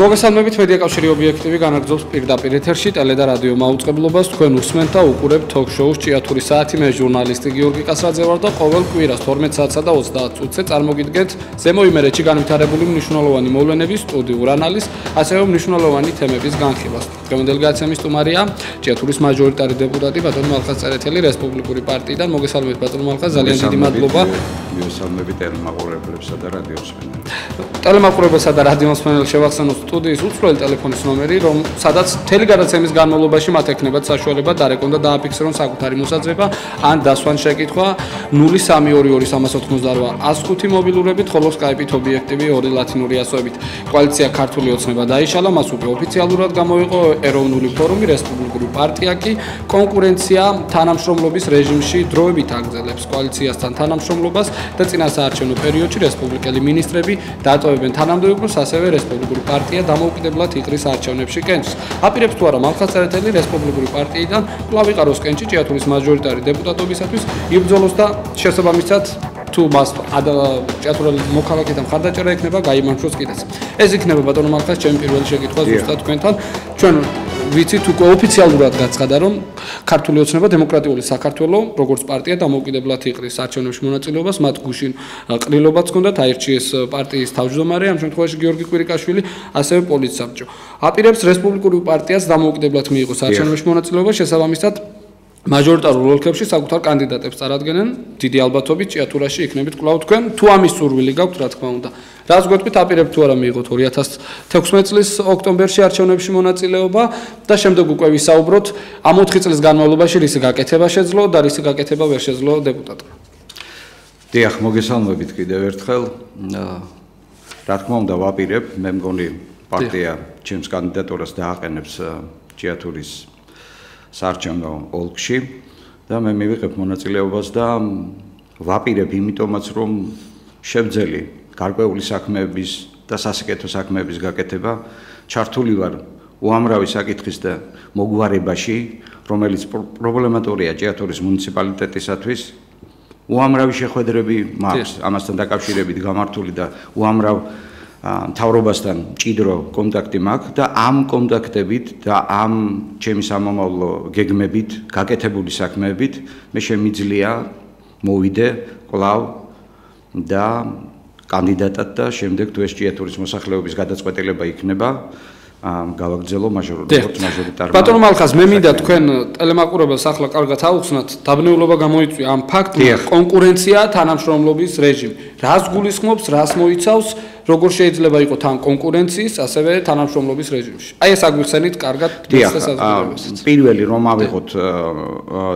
მოგესალმებით მედიაკავშირი ობიექტივი განაგზობს პირდაპირ ეთერში ტელე და რადიო მაუწყებლობას თქვენ უსმენთ და უყურებთ ток-შოუს ჭიათური საათი. მე ჟურნალისტი გიორგი კასრაძე ვარ და ყოველ კვირას 12 საათსა და 30 წუთზე წარმოგიდგენთ ზემო იმერეთში განვითარებული მნიშვნელოვანი მოვლენების სტუდიურ ანალიზს ასევე მნიშვნელოვანი თემების განხილვას. დღევანდელი დელეგაციის სტუმარია ჭიათურის მაჟორიტარი დეპუტატი ბატონ მალხაზ წერეთელი რესპუბლიკური პარტიიდან. მოგესალმებით ბატონ მალხაზ ძალიან დიდი მადლობა. მიესალმებით ტელემაყურებლებსა და რადიოსმენელს ტელემაყურებლებსა და რადიოსმენელს შევახსენოთ სტუდიის უცხოელი ტელეფონის ნომერი, რომ სადაც მთელი გადაცემის განმავლობაში მათ ექნებათ საშუალება დარეკონ და დააფიქსირონ საკუთარი მოსაძება ან დასვან შეკითხვა 032238 მობილურებით, ხოლო Skype-ით ობიექტივი 2 ლათინური ასოებით. კოალიცია ქართული ოცნება დაიშალა, მას უკვე ოფიციალურად გამოიყო ეროვნული ფორუმი, რესპუბლიკური პარტია კი კონკურენცია თანამშრომლობის რეჟიმში დროებით აგრძელებს კოალიციასთან თანამშრომლობას და წინასაარჩევნო პერიოდში რესპუბლიკელი მინისტრები დატოვებენ თანამდებობებს, ასევე რესპუბლიკური პარტია დამოუკიდებლად იყრის არჩევნებში კენჭს. აპირებს თუ არა მალხაზწერეთელი რესპუბლიკური პარტიიდან კლავ იყაროს კენჭი ჭიათურის მაჟორიტარი დეპუტატობისათვის იბრძოლოს და შესაბამისად თუ მას ჭიათურელ მოქალაქეთან ხარდაჭერა ექნება, გაიმართოს კიდეც. ეს იქნება ბატონო მალხაზ ჩემი პირველი შეკითხვა ზუსტად თქვენთან. ჩვენ ვიცით უკვე ოფიციალურად გაცხადა რომ ქართული ოცნება დემოკრატიული საქართველო როგორც პარტია დამოუკიდებლად იყრის არჩევნებში მონაწილეობას მათ გუშინ ყრილობაც ჰქონდათ აირჩიეს პარტიის თავმჯდომარე ამ შემთხვევაში გიორგი კვირიკაშვილი ასევე პოლიცსაბჭო აპირებს რესპუბლიკური პარტიას დამოუკიდებლად მიიღოს არჩევნებში მონაწილეობა შესაბამისად მაჟორიტარულ ოლქებში საკუთარ კანდიდატებს წარადგენენ. დიდი ალბათობით ჭიათურაში იქნებით კვლავ თქვენ. თუ ამის სურვილი გაქვთ რა თქმა უნდა. რაც გვეთქვით აპირებთ თუ არა მიიღოთ 2016 წლის ოქტომბერში არჩევნებში მონაწილეობა და შემდეგ უკვე ვისაუბროთ. ამ 4 წლის განმავლობაში რისი გაკეთება შეძლო და რისი გაკეთება ვერ შეძლო დეპუტატმა. დიახ მოგესალმებით კიდევ ერთხელ. რა თქმა უნდა ვაპირებ. მე მგონი პარტია ჩემს კანდიდატურას დააყენებს ჭიათურის საარჩევნო ოლქში და მე მივიღებ მონაწილეობას და ვაპირებ იმიტომაც რომ შევძელი გარკვეული საქმეების და სასიკეთო საქმეების გაკეთება ჩართული ვარ უამრავი საკითხის და მოგვარებაში, რომელიც პრობლემატურია ჭიათურის მუნიციპალიტეტისათვის. უამრავი შეხვედრები მაქვს ამასთან დაკავშირებით გამართული და უამრავ თავრობასთან ჭიდრო კონტაქტი მაქვს და ამ კონტაქტებით და ამ ჩემი სამომავლო გეგმებით, გაკეთებული საქმეებით მე შემიძლია მოვიდე კლავ და კანდიდატად და შემდეგ თუ ეს ჭიათურის მოსახლეობის გადაწყვეტილება იქნება ამ გავაგზელო მაჟორიტარულად მაჟორიტარულად ბატონო მალხას მე მინდა თქვენ ტელემაყურებელს ახლა კარგად აუხსნათ დაბნეულობა გამოიწვია ამ ფაქტმა კონკურენცია თანამშრომლობის რეჟიმი რას გულისხმობს რას მოიცავს როგორ შეიძლება იყოს თან კონკურენციის ასევე თანამშრომლობის რეჟიმში. აი ეს აგვიხსენით კარგად დასასრულებლად პირველი რომ ავიღოთ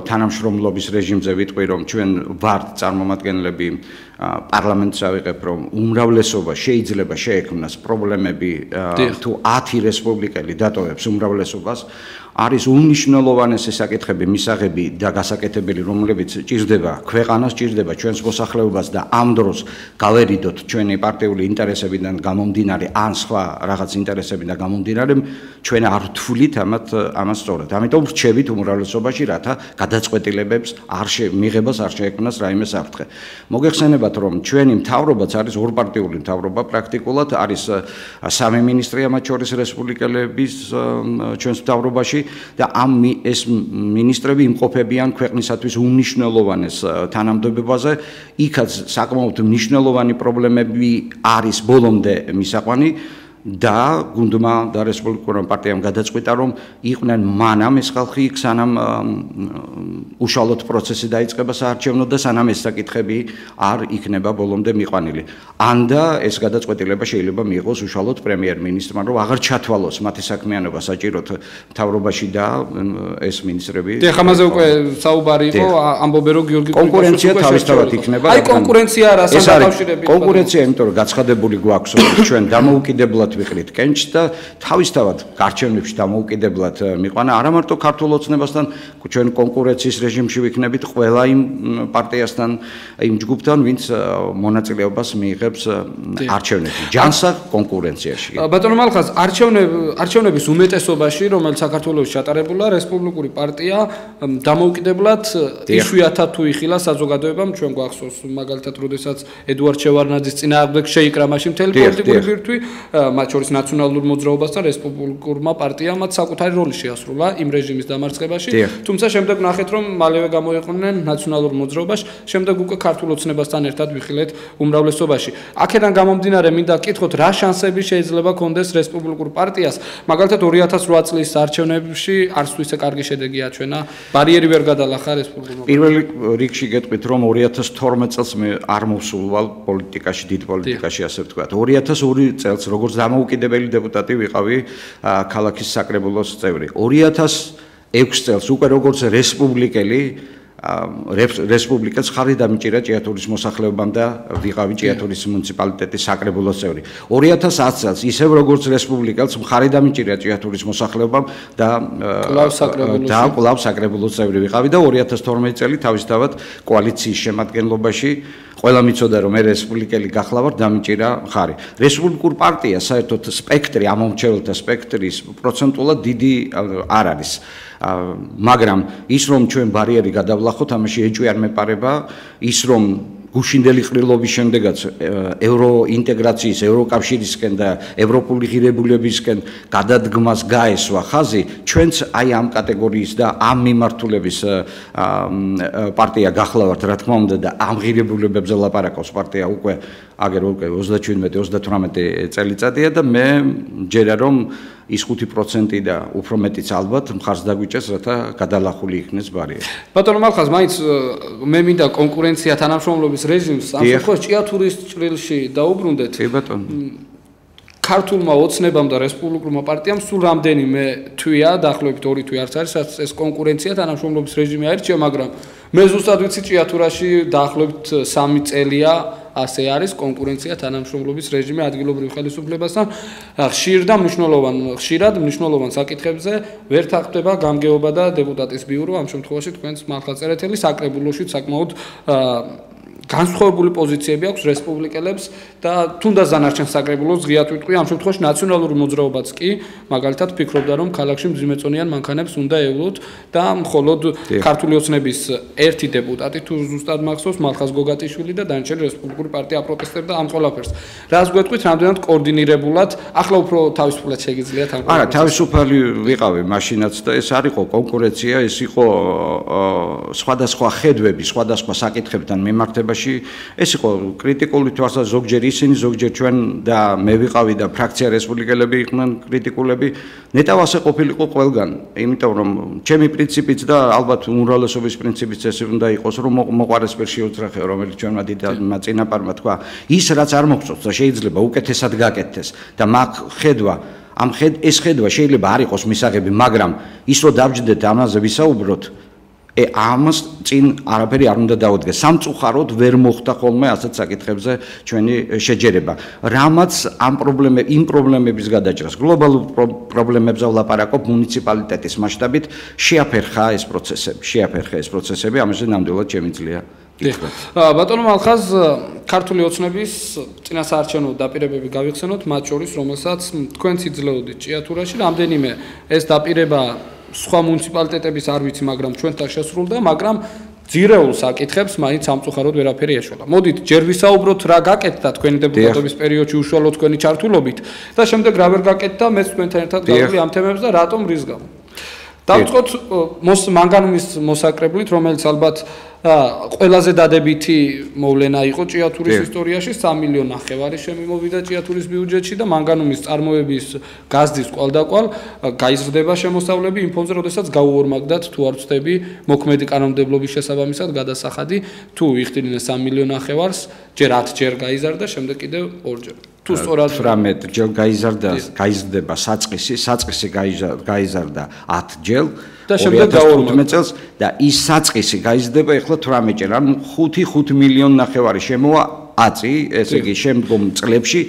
თანამშრომლობის რეჟიმზე ვიტყვი რომ ჩვენ ვართ წარმომადგენლები პარლამენტს ავიღებ რომ უმრავლესობა შეიძლება შეექმნას პრობლემები თუ 10 რესპუბლიკელი დატოვებს უმრავლესობას არის უნიშნელოვანესი საკითხები, მისაღები და გასაკეთებელი, რომლებიც ჭირდება ქვეყანას, ჭირდება ჩვენს მოსახლეობას და ამ დროს გავერიდოთ ჩვენი პარტიული ინტერესებიდან გამომდინარე ან სხვა რაღაც ინტერესებიდან გამომდინარე, ჩვენ არ ვთვლით ამათ ამას სწორად. ამიტომ ვრჩევით უმრავლესობაში, რათა გადაწყვეტილებებს არ მიიღებას არ შეექმნას რაიმე საფრთხე. მოგეხსენებათ, რომ ჩვენი მთავრობაც არის ორპარტიული მთავრობა, პრაქტიკულად არის სამი მინისტრია მათ შორის რესპუბლიკელების ჩვენს მთავრობაში და ამ ეს ministrები იმყოფებიან ქვეყნისათვის უნიშნელოვანეს თანამდებობაზე. იქაც საკმაოდ მნიშვნელოვანი პრობლემები არის ბოლომდე მისაყვანი. და გუნდმა და რესპუბლიკურმა პარტიამ გადაწყვიტა რომ იყვნენ მანამ ეს ხალხი იქ სანამ უშუალოდ პროცესი დაიწყება საარჩევნო და სანამ ეს საკითხები არ იქნება ბოლომდე მიყვანილი. ანდა ეს გადაწყვეტილება შეიძლება მიიღოს უშუალოდ პრემიერ-მინისტრმა რომ აღარ ჩათვალოს მათი საქმიანობა საჭიროთ მთავრობაში და ეს მინისტრები. დიახ, ამაზე უკვე საუბარი იყო ამბობე რომ გიორგი კონკურენცია თავისთავად იქნება. აი კონკურენცია რასთან დაკავშირებით? კონკურენცია იმიტომ რომ გაცხადებული გვაქვს ჩვენ დამოუკიდებლად ვიყრით კენჭს და თავისთავად გარჩევნებში დამოუკიდებლად მიყვანა. არა მარტო ქართულ ოცნებასთან ჩვენ კონკურენციის რეჟიმში ვიქნებით ყველა იმ პარტიასთან იმ ჯგუფთან ვინც მონაწილეობას მიიღებს არჩევნებში. ჯანსა კონკურენციაში ბატონო მალხაზ არჩევნები არჩევნების უმეტესობაში რომელიც საქართველოს ჩატარებულა რესპუბლიკური პარტია დამოუკიდებლად ისუიათად თუ იხილა საზოგადოებამ ჩვენ გვახსოვს მაგალითად როდესაც ედუარდ შევარნაძის წინააღმდეგ შეიკრა მაშინ მთელი პოლიტიკური ბირთვი მათ შორის ნაციონალურ მოძრაობასთან რესპუბლიკურმა პარტიამ მათ საკუთარი როლი შეასრულა იმ რეჟიმის დამარცხებაში. თუმცა შემდეგ ნახეთ, რომ მალევე გამოიყვნენ ნაციონალურ მოძრაობაში, შემდეგ უკვე ქართულ ოცნებასთან ერთად ვიხილეთ უმრავლესობაში. აქედან გამომდინარე, მინდა გკითხოთ, რა შანსები შეიძლება კონდეს რესპუბლიკურ პარტიას, მაგალითად 2008 წლის არჩევნებში არც თუ ისე კარგი შედეგი აჩვენა, ბარიერი ვერ გადალახა რესპუბლიკურ. პირველ რიგში გეტყვით, რომ 2012 წელს მე არ მოვსულვალ პოლიტიკაში, დიდ პოლიტიკაში, ასე ვთქვათ. 2002 წელს როგორც დამოუკიდებელი დეპუტატი ვიყავი ქალაქის საკრებულოს წევრი. 2006 წელს უკვე როგორც რესპუბლიკელი რესპუბლიკას ხარი დამჭირა ჭიათურის მოსახლეობამ და ვიყავი ჭიათურის მუნიციპალიტეტის საკრებულოს წევრი. 2010 წელს ისევ როგორც რესპუბლიკას ხარი დამჭირა ჭიათურის მოსახლეობამ და და კლავ საკრებულოს წევრი ვიყავი და 2012 წელი თავისთავად კოალიციის შემადგენლობაში ყველა მიცოდა რომ მე რესპუბლიკელი გახლავარ დამჭირა ხარი. რესპუბლიკურ პარტიას საერთოდ სპექტრი ამომრჩეველთა სპექტრის პროცენტულად დიდი არ არის. მაგრამ ის რომ ჩვენ ბარიერი გადავლახოთ, ამაში ეჭვი არ მეპარება, ის რომ გუშინდელი ყრილობის შემდეგაც ევროინტეგრაციის, ევროკავშირისკენ და ევროპული ღირებულებისკენ გადადგმას გაესვა ხაზი, ჩვენც აი ამ კატეგორიის და ამ მიმართულების პარტია გახლავართ, რა თქმა უნდა და ამ ღირებულებებზე ლაპარაკობს პარტია უკვე აგერ უკვე 37-38 წელიწადია და მე ჯერა რომ ის 5% და უფრო მეტიც ალბათ მხარს დაგვიჭეს, რათა გადალახული იქნეს ბარიერი. ბატონო მალხაზ, მაინც მე მინდა კონკურენცია თანამშრომლობის რეჟიმს ამ შემთხვევაში ჭიათურის ჭრილში დაუბრუნდეთ. კი ბატონო. ქართულმა ოცნებამ და რესპუბლიკურმა პარტიამ სულ რამდენიმე თვია, დაახლოებით 2 თვე არც არის, ეს კონკურენცია თანამშრომლობის რეჟიმი აირჩია, მაგრამ მე ზუსტად ვიცი ჭიათურაში დაახლოებით 3 წელია ასე არის კონკურენცია თანამშრომლობის რეჟიმი ადგილობრივ ხელისუფლებასთან. ხშირ და მნიშვნელოვან ხშირად მნიშვნელოვან საკითხებზე ვერ თახდება გამგეობა და დეპუტატის ბიურო ამ შემთხვევაში თქვენს მართლწერეთელი საკრებულოში საკმაოდ განსხვავებული პოზიციები აქვს რესპუბლიკელებს და თუნდაც დანარჩენ საკრებულოს ღიად ვიტყვი ამ შემთხვევაში ნაციონალური მოძრაობაც კი მაგალითად ფიქრობდა რომ ქალაქში მძიმეწონიან მანქანებს უნდა ევლოთ და მხოლოდ ქართული ოცნების ერთი დეპუტატი თუ ზუსტად მახსოვს მალხაზ გოგატიშვილი და დანარჩენი რესპუბლიკური პარტია აპროტესტებდა ამ ყველაფერს. რას გვეტყვით? რამდენად კოორდინირებულად? ახლა უფრო თავისუფლად შეგიძლიათ ამ არა თავისუფალი ვიყავი მაშინაც და ეს არისო კონკურენცია ეს იყო სხვადასხვა ხედვები სხვადასხვა საკითხებთან მიმართება შემთხვევაში ეს იყო კრიტიკული თვალსაზრისით ზოგჯერ ისინი ზოგჯერ ჩვენ და მე ვიყავი და ფრაქცია რესპუბლიკელები იყვნენ კრიტიკულები. ნეტავ ასე ყოფილიყო ყველგან იმიტომ რომ ჩემი პრინციპიც და ალბათ უმრავლესობის პრინციპიც ეს უნდა იყოს რომ მოყარეს ვერ შეუძრახე რომელიც ჩვენმა დიდმა წინაპარმა თქვა ის რაც არ მოგწონს და შეიძლება უკეთესად გაკეთდეს და მაგ ხედვა ამ ხედ ეს ხედვა შეიძლება არ იყოს მისაღები მაგრამ ის რომ დავჯდეთ ამაზე ვისაუბროთ ე ამას წინ არაფერი არ უნდა დაუდგეს. სამწუხაროდ ვერ მოხდა ხოლმე ასეთ საკითხებზე ჩვენი შეჯერება. რამაც ამ პრობლემე იმ პრობლემების გადაჭრას გლობალურ პრობლემებზე ვლაპარაკობ მუნიციპალიტეტის მასშტაბით შეაფერხა ეს პროცესები, შეაფერხა ეს პროცესები, ამაზე ნამდვილად შემიძლია იხდა. ბატონო მალხაზ ქართული ოცნების წინასაარჩევნო დაპირებები გავიხსენოთ მათ შორის რომელსაც თქვენ ციძლეოდით ჭიათურაში რამდენიმე ეს დაპირება სხვა მუნიციპალიტეტების არ ვიცი, მაგრამ ჩვენთან შესრულდა, მაგრამ ძირეულ საკითხებს მაინც სამწუხაროდ ვერაფერი ეშველა. მოდით, ჯერ ვისაუბროთ რა გაკეთდა თქვენი დეპუტატობის პერიოდში უშუალოდ თქვენი ჩართულობით და შემდეგ რა ვერ გაკეთდა მეც თქვენთან ერთად გავყვი ამ თემებს და რატომ რის გამო. დავწყოთ მანგანუმის მოსაკრებლით, რომელიც ალბათ ყველაზე დადებითი მოვლენა იყო ჭიათურის ისტორიაში 3 მილიონი ნახევარი შემოვიდა ჭიათურის ბიუჯეტში და მანგანუმის წარმოების გაზდის ყვალდაკვალ გაიზრდება შემოსავლები იმ ფონზე, როდესაც გაუორმაგდათ თუ არ ვწდები მოქმედი კანონმდებლობის შესაბამისად გადასახადი თუ იხდინე 3 მილიონი ნახევარს ჯერ 10 ჯერ გაიზარდა, შემდეგ კიდევ 2 ჯერ. თუ სწორად 18 ჯერ გაიზარდა, გაიზრდება საწყისი, საწყისი გაიზარდა 10 ჯერ და შემდეგ გაორმაგდა წელს და ის საწყისი გაიზრდება ახლა 18 ჯერ, ანუ 5-5 მილიონი ნახევარი შემოა აწი, ესე იგი შემდგომ წლებში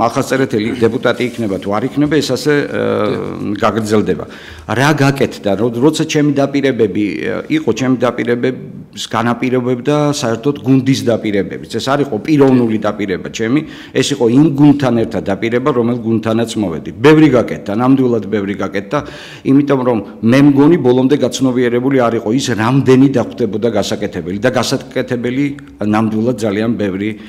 მახასწერეთელი დეპუტატი იქნება თუ არ იქნება, ეს ასე გაგრძელდება. რა გაკეთდა, როცა ჩემი დაპირებები იყო, ჩემი დაპირებების განაპირობებდა საერთოდ გუნდის დაპირებებიც. ეს არ იყო პიროვნული დაპირება ჩემი, ეს იყო იმ გუნდთან ერთად დაპირება, რომელ გუნდთანაც მოვედი. ბევრი გაკეთდა, ნამდვილად ბევრი გაკეთდა, იმიტომ რომ მე მგონი ბოლომდე გაცნობიერებული არ იყო ის, რამდენი დახვდებოდა გასაკეთებელი და გასაკეთებელი ნამდვილად ძალიან ბევრი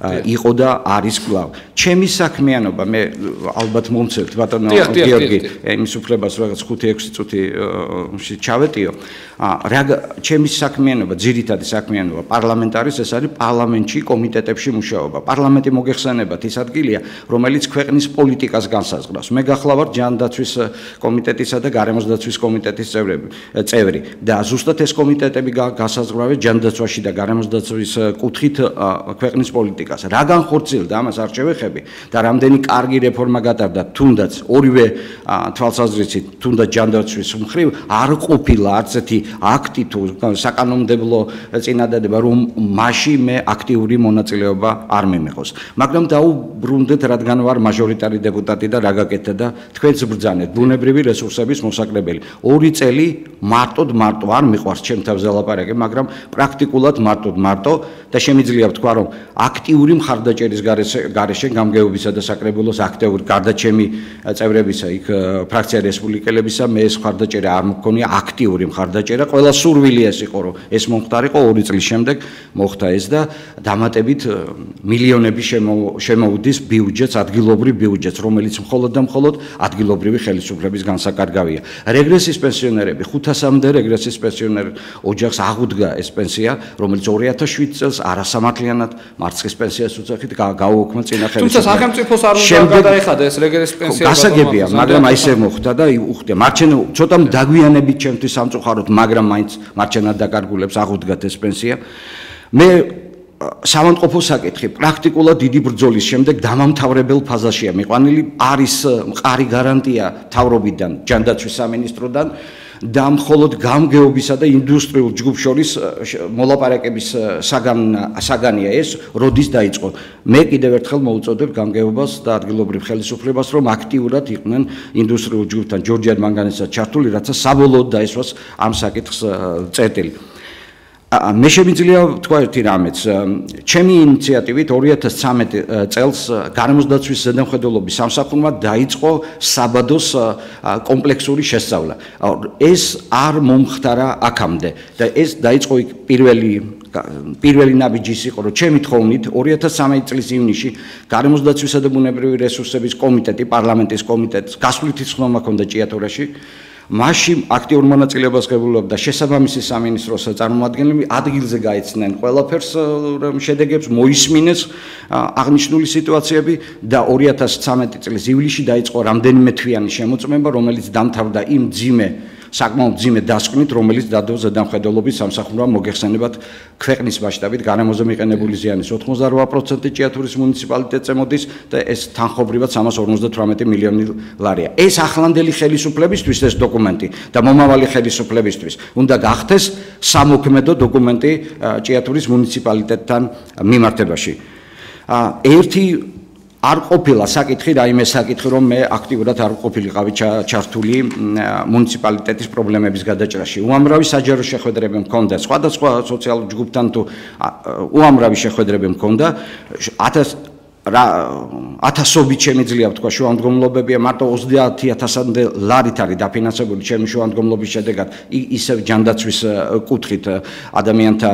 იყო და არის კვლავ. ჩემი საქმიანობა მე ალბათ მომცეთ ბატონო გიორგი იმის უფლებას რაღაც 5-6 წუთი ჩავეტიო. რა ჩემი საქმიანობა, ძირითადი საქმიანობა პარლამენტარის ეს არის პარლამენტში კომიტეტებში მუშაობა. პარლამენტი მოგეხსენებათ ის ადგილია, რომელიც ქვეყნის პოლიტიკას განსაზღვრავს. მე გახლავარ ჯანდაცვის კომიტეტისა და გარემოსდაცვის კომიტეტის წევრები, წევრი და ზუსტად ეს კომიტეტები განსაზღვრავენ ჯანდაცვაში და გარემოსდაცვის კუთხით ქვეყნის პოლიტიკას. რა განხორციელდა ამას არ შევეხები და რამდენი კარგი რეფორმა გატარდა, თუნდაც ორივე თვალსაზრისით, თუნდაც ჯანდაცვის მხრივ არ ყოფილა არც ერთი აქტი თუ საკანონმდებლო წინადადება, რომ მასში მე აქტიური მონაწილეობა არ მიმეღოს. მაგრამ დაუბრუნდეთ, რადგან ვარ მაჟორიტარი დეპუტატი და რა გაკეთდა და თქვენც ბრძანეთ ბუნებრივი რესურსების მოსაკრებელი. ორი წელი მარტოდ მარტო არ მიყვარს ჩემ თავზე ლაპარაკი, მაგრამ პრაქტიკულად მარტოდ მარტო და შემიძლია ვთქვა, რომ აქტიური მხარდაჭერის გარეშე გამგეობისა და საკრებულოს აქტიური გარდა ჩემი წევრებისა, იქ ფრაქცია რესპუბლიკელებისა, მე ეს მხარდაჭერა არ მქონია აქტიური მხარდაჭერა, ყველა სურვილი ეს იყო, რომ ეს მომხდარიყო 2 წლის შემდეგ მოხდა ეს და დამატებით მილიონები შემოუდის ბიუჯეტს, ადგილობრივ ბიუჯეტს, რომელიც მხოლოდ და მხოლოდ ადგილობრივი ხელისუფლების განსაკარგავია. რეგრესის პენსიონერები 500-მდე რეგრესის პენსიონერ ოჯახს აღუდგა ეს პენსია, რომელიც 2007 წელს არასამართლიანად მარცხის პენსიას უცხით გაუოქმა წინა ხელისუფლებას. თუმცა სახელმწიფოს არ უნდა გადაეხადა ეს რეგრესის პენსია. გასაგებია, მაგრამ აი ესე მოხდა და უხდე. მარჩენ ცოტა დაგვიანებით ჩემთვის სამწუხაროდ, მაგრამ მაინც მარჩენად დაკარგულებს აღუდგათ ეს პენსია. მე სამონტყოფო საკითხი პრაქტიკულად დიდი ბრძოლის შემდეგ დამამთავრებელ ფაზაშია მიყვანილი არის მყარი გარანტია თავრობიდან ჯანდაცვის სამინისტროდან და მხოლოდ გამგეობისა და ინდუსტრიულ ჯგუფ შორის მოლაპარაკების საგან საგანია ეს როდის დაიწყო. მე კიდევ ერთხელ მოუწოდებ გამგეობას და ადგილობრივ ხელისუფლებას რომ აქტიურად იყვნენ ინდუსტრიულ ჯგუფთან. ჯორჯიან მანგანესაც ჩართული რაცა საბოლოოდ დაესვას ამ საკითხს წერტილი მე შემიძლია თქვა ერთი რამეც. ჩემი ინიციატივით 2013 წელს გარემოსდაცვის ზედამხედველობის სამსახურმა დაიწყო საბადოს კომპლექსური შესწავლა. ეს არ მომხდარა აქამდე და ეს დაიწყო პირველი პირველი ნაბიჯის იყო, რომ ჩემი თხოვნით 2013 წლის ივნისში გარემოსდაცვისა და ბუნებრივი რესურსების კომიტეტი, პარლამენტის კომიტეტს გასვლითი ხმა ჰქონდა ჭიათურაში მასში აქტიურ მონაწილეობას ღებულობდა შესაბამისი სამინისტროს წარმომადგენლები ადგილზე გაიცნენ ყველაფერს შედეგებს მოისმინეს აღნიშნული სიტუაციები და 2013 წლის ივლისში დაიწყო რამდენიმე თვიანი შემოწმება რომელიც დამთავრდა იმ ძიმე საკმაოდ ძიმე დასკვნით, რომელიც დადო ზედამხედველობის სამსახურმა მოგეხსენებათ ქვეყნის მასშტაბით განემოზე მიყენებული ზიანის 88% ჭიათურის მუნიციპალიტეტზე მოდის და ეს თანხობრივად 358 მილიონი ლარია. ეს ახლანდელი ხელისუფლებისთვის ეს დოკუმენტი და მომავალი ხელისუფლებისთვის უნდა გახდეს სამოქმედო დოკუმენტი ჭიათურის მუნიციპალიტეტთან მიმართებაში. ერთი არ ყოფილა საკითხი რაიმე საკითხი რომ მე აქტიურად არ ყოფილიყავი ჩართული მუნიციპალიტეტის პრობლემების გადაჭრაში. უამრავი საჯარო შეხვედრები მქონდა. სხვადასხვა სოციალურ ჯგუფთან თუ უამრავი შეხვედრები მქონდა. 1000 რა ათასობით შემიძლია ვთქვა შუამდგომლობებია მარტო 30000-მდე ლარით არის დაფინანსებული ჩემი შუამდგომლობის შედეგად. ისევ ჯანდაცვის კუთხით ადამიანთა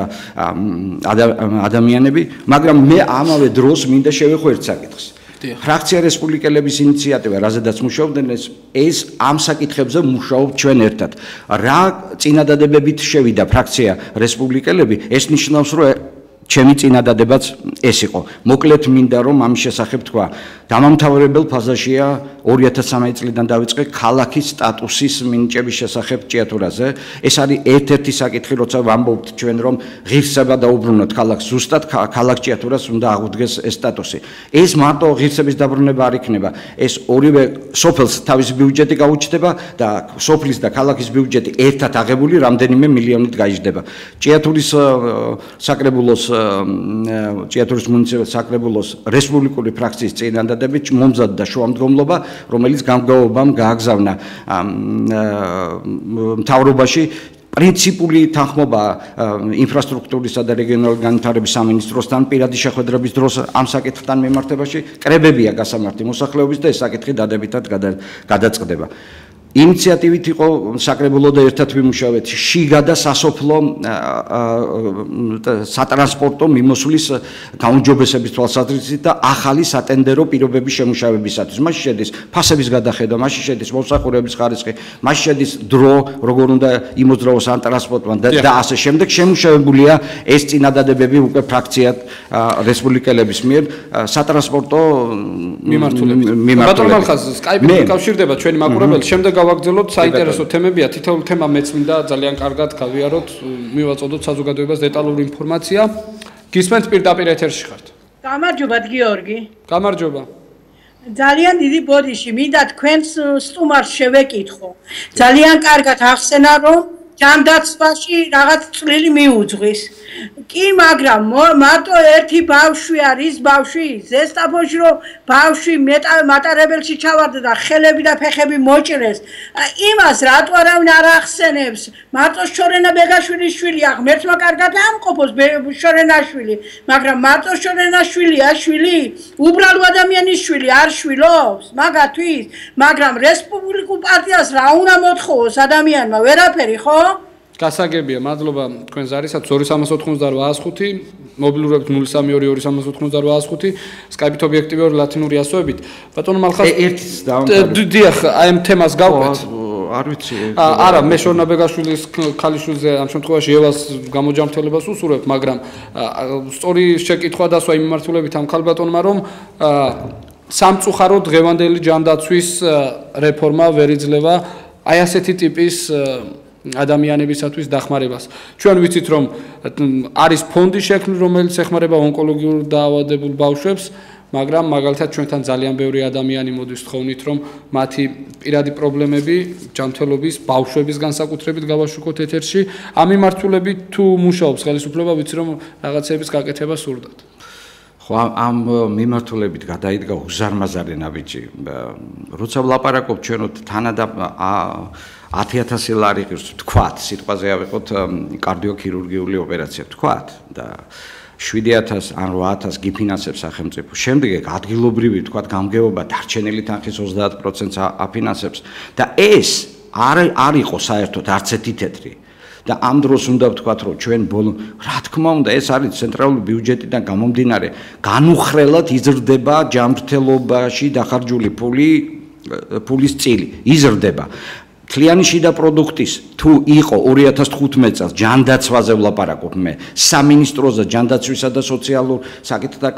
ადამიანები. მაგრამ მე ამავე დროს მინდა შევეხო ერთ საკითხს ფრაქცია რესპუბლიკელების ინიციატივა, რაზედაც მუშაობდნენ ეს ეს ამ საკითხებზე მუშაობ ჩვენ ერთად. რა წინადადებებით შევიდა ფრაქცია რესპუბლიკელები, ეს ნიშნავს, რომ ჩემი წინადადებაც ეს იყო. მოკლედ მინდა რომ ამის შესახებ თქვა. დამამთავრებელ ფაზაშია 2013 წლიდან დაიწყე ქალაქის სტატუსის მინიჭების შესახებ ჭიათურაზე. ეს არის ერთ-ერთი საკითხი, როცა ვამბობთ ჩვენ რომ ღირსება დაუბრუნოთ ქალაქს. ზუსტად ქალაქ ჭიათურას უნდა აღუდგეს ეს სტატუსი. ეს მარტო ღირსების დაბრუნება არ იქნება. ეს ორივე სოფელს თავისი ბიუჯეტი გაუჩნდება და სოფლის და ქალაქის ბიუჯეტი ერთად აღებული რამდენიმე მილიონით გაიждდება. ჭიათურის საკრებულოს ჭიათურის მუნიციპალიტეტის საკრებულოს რესპუბლიკური ფრაქციის წინანდადებით მომზადდა შუამდგომლობა, რომელიც გამგაობამ გააგზავნა მთავრობაში პრინციპული თანხმობა ინფრასტრუქტურისა და რეგიონალური განვითარების სამინისტროსთან პირადი შეხვედრების დროს ამ საკითხთან მიმართებაში კრებებია გასამართი მოსახლეობის და ეს საკითხი დადებითად გადაწყდება. ინიციატივით იყო საკრებულო და ერთად ვიმუშავეთ შიგა და სასოფლო სატრანსპორტო მიმოსვლის გაუმჯობესების თვალსაზრისით და ახალი სატენდერო პირობების შემუშავებისათვის. მასში შედის ფასების გადახედვა, მასში შედის მოსახურების ხარისხი, მასში შედის დრო, როგორ უნდა იმოძრავოს ან ტრანსპორტმა და ასე შემდეგ შემუშავებულია ეს წინადადებები უკვე ფრაქციად რესპუბლიკელების მიერ სატრანსპორტო მიმართულებით. ბატონ მალხაზ, სკაიპით მიკავშირდება ჩვენი მაყურებელი, შემდეგ გავაგრძელოთ საინტერესო თემებია. თითოეულ თემა მეც მინდა ძალიან კარგად გავიაროთ მივაწოდოთ საზოგადოებას დეტალური ინფორმაცია. გისმენთ პირდაპირ ეთერში ხართ. გამარჯობა გიორგი. გამარჯობა. ძალიან დიდი ბოდიში მინდა თქვენს სტუმარს შევეკითხო. ძალიან კარგად ახსენა რომ ჯანდაცვაში რაღაც წვლილი მიუძღვის კი, მაგრამ მარტო ერთი ბავშვი არის, ბავშვი, ზესტაფონში რომ ბავშვი მატარებელში ჩავარდა და ხელები და ფეხები მოჭრეს. იმას რატო არავინ არ ახსენებს? მარტო შორენა ბეგაშვილის შვილია, ღმერთმა კარგად ამყოფოს შორენაშვილი, მაგრამ მარტო შორენაშვილია შვილი, უბრალო ადამიანის შვილი არ შვილობს, მაგათვის, მაგრამ რესპუბლიკურ პარტიას რა უნდა მოთხოვოს ადამიანმა, ვერაფერი, ხო? გასაგებია, მადლობა თქვენ ზარისაც 2388 მობილურებით 03223885 სკაიპით ობიექტივური ლათინური ასოებით. ბატონო მალხას ერთის დავამთავრე. დიახ, აი ამ თემას გავყვეთ. არ ვიცი. არა, მე შორნაბეგაშვილის ქალიშვილზე ამ შემთხვევაში ევას გამოჯამრთელებას უსურვებ, მაგრამ სწორი შეკითხვა დასვა იმ მიმართულებით ამ ქალბატონმა, რომ სამწუხარო დღევანდელი ჯანდაცვის რეფორმა ვერ იძლევა აი ასეთი ტიპის ადამიანებისათვის დახმარებას. ჩვენ ვიცით რომ არის ფონდი შექმნილი რომელიც ეხმარება ონკოლოგიურ დაავადებულ ბავშვებს, მაგრამ მაგალითად ჩვენთან ძალიან ბევრი ადამიანი მოდის თხოვნით რომ მათი პირადი პრობლემები ჯანმრთელობის ბავშვების განსაკუთრებით გავაშუქოთ ეთერში. ამ მიმართულებით თუ მუშაობს ხელისუფლება, ვიცი რომ რაღაცების გაკეთება სურდათ. ხო ამ მიმართულებით გადაიდგა უზარმაზარი ნაბიჯი. როცა ვლაპარაკობ ჩვენოთ თანადა 10000 ლარი ღირს თქვათ, სიტყვაზე ავიღოთ კარდიოქირურგიული ოპერაცია. თქვათ. და 7000 ან 8000 გიფინანსებს სახელმწიფო. შემდეგ ეგ ადგილობრივი თქვათ გამგეობა დარჩენილი თანხის 30%-ს აფინანსებს. და ეს არ არ იყო საერთოდ არც ერთი თეთრი. და ამ დროს უნდა ვთქვათ, რომ ჩვენ ბოლო, რა თქმა უნდა, ეს არის ცენტრალური ბიუჯეტიდან გამომდინარე, განუხრელად იზრდება ჯანმრთელობაში დახარჯული ფული ფულის წილი. იზრდება თლიანი შიდა პროდუქტის თუ იყო 2015 წელს ჯანდაცვაზე ვლაპარაკობ მე სამინისტროზე ჯანდაცვისა და სოციალურ საკითხთა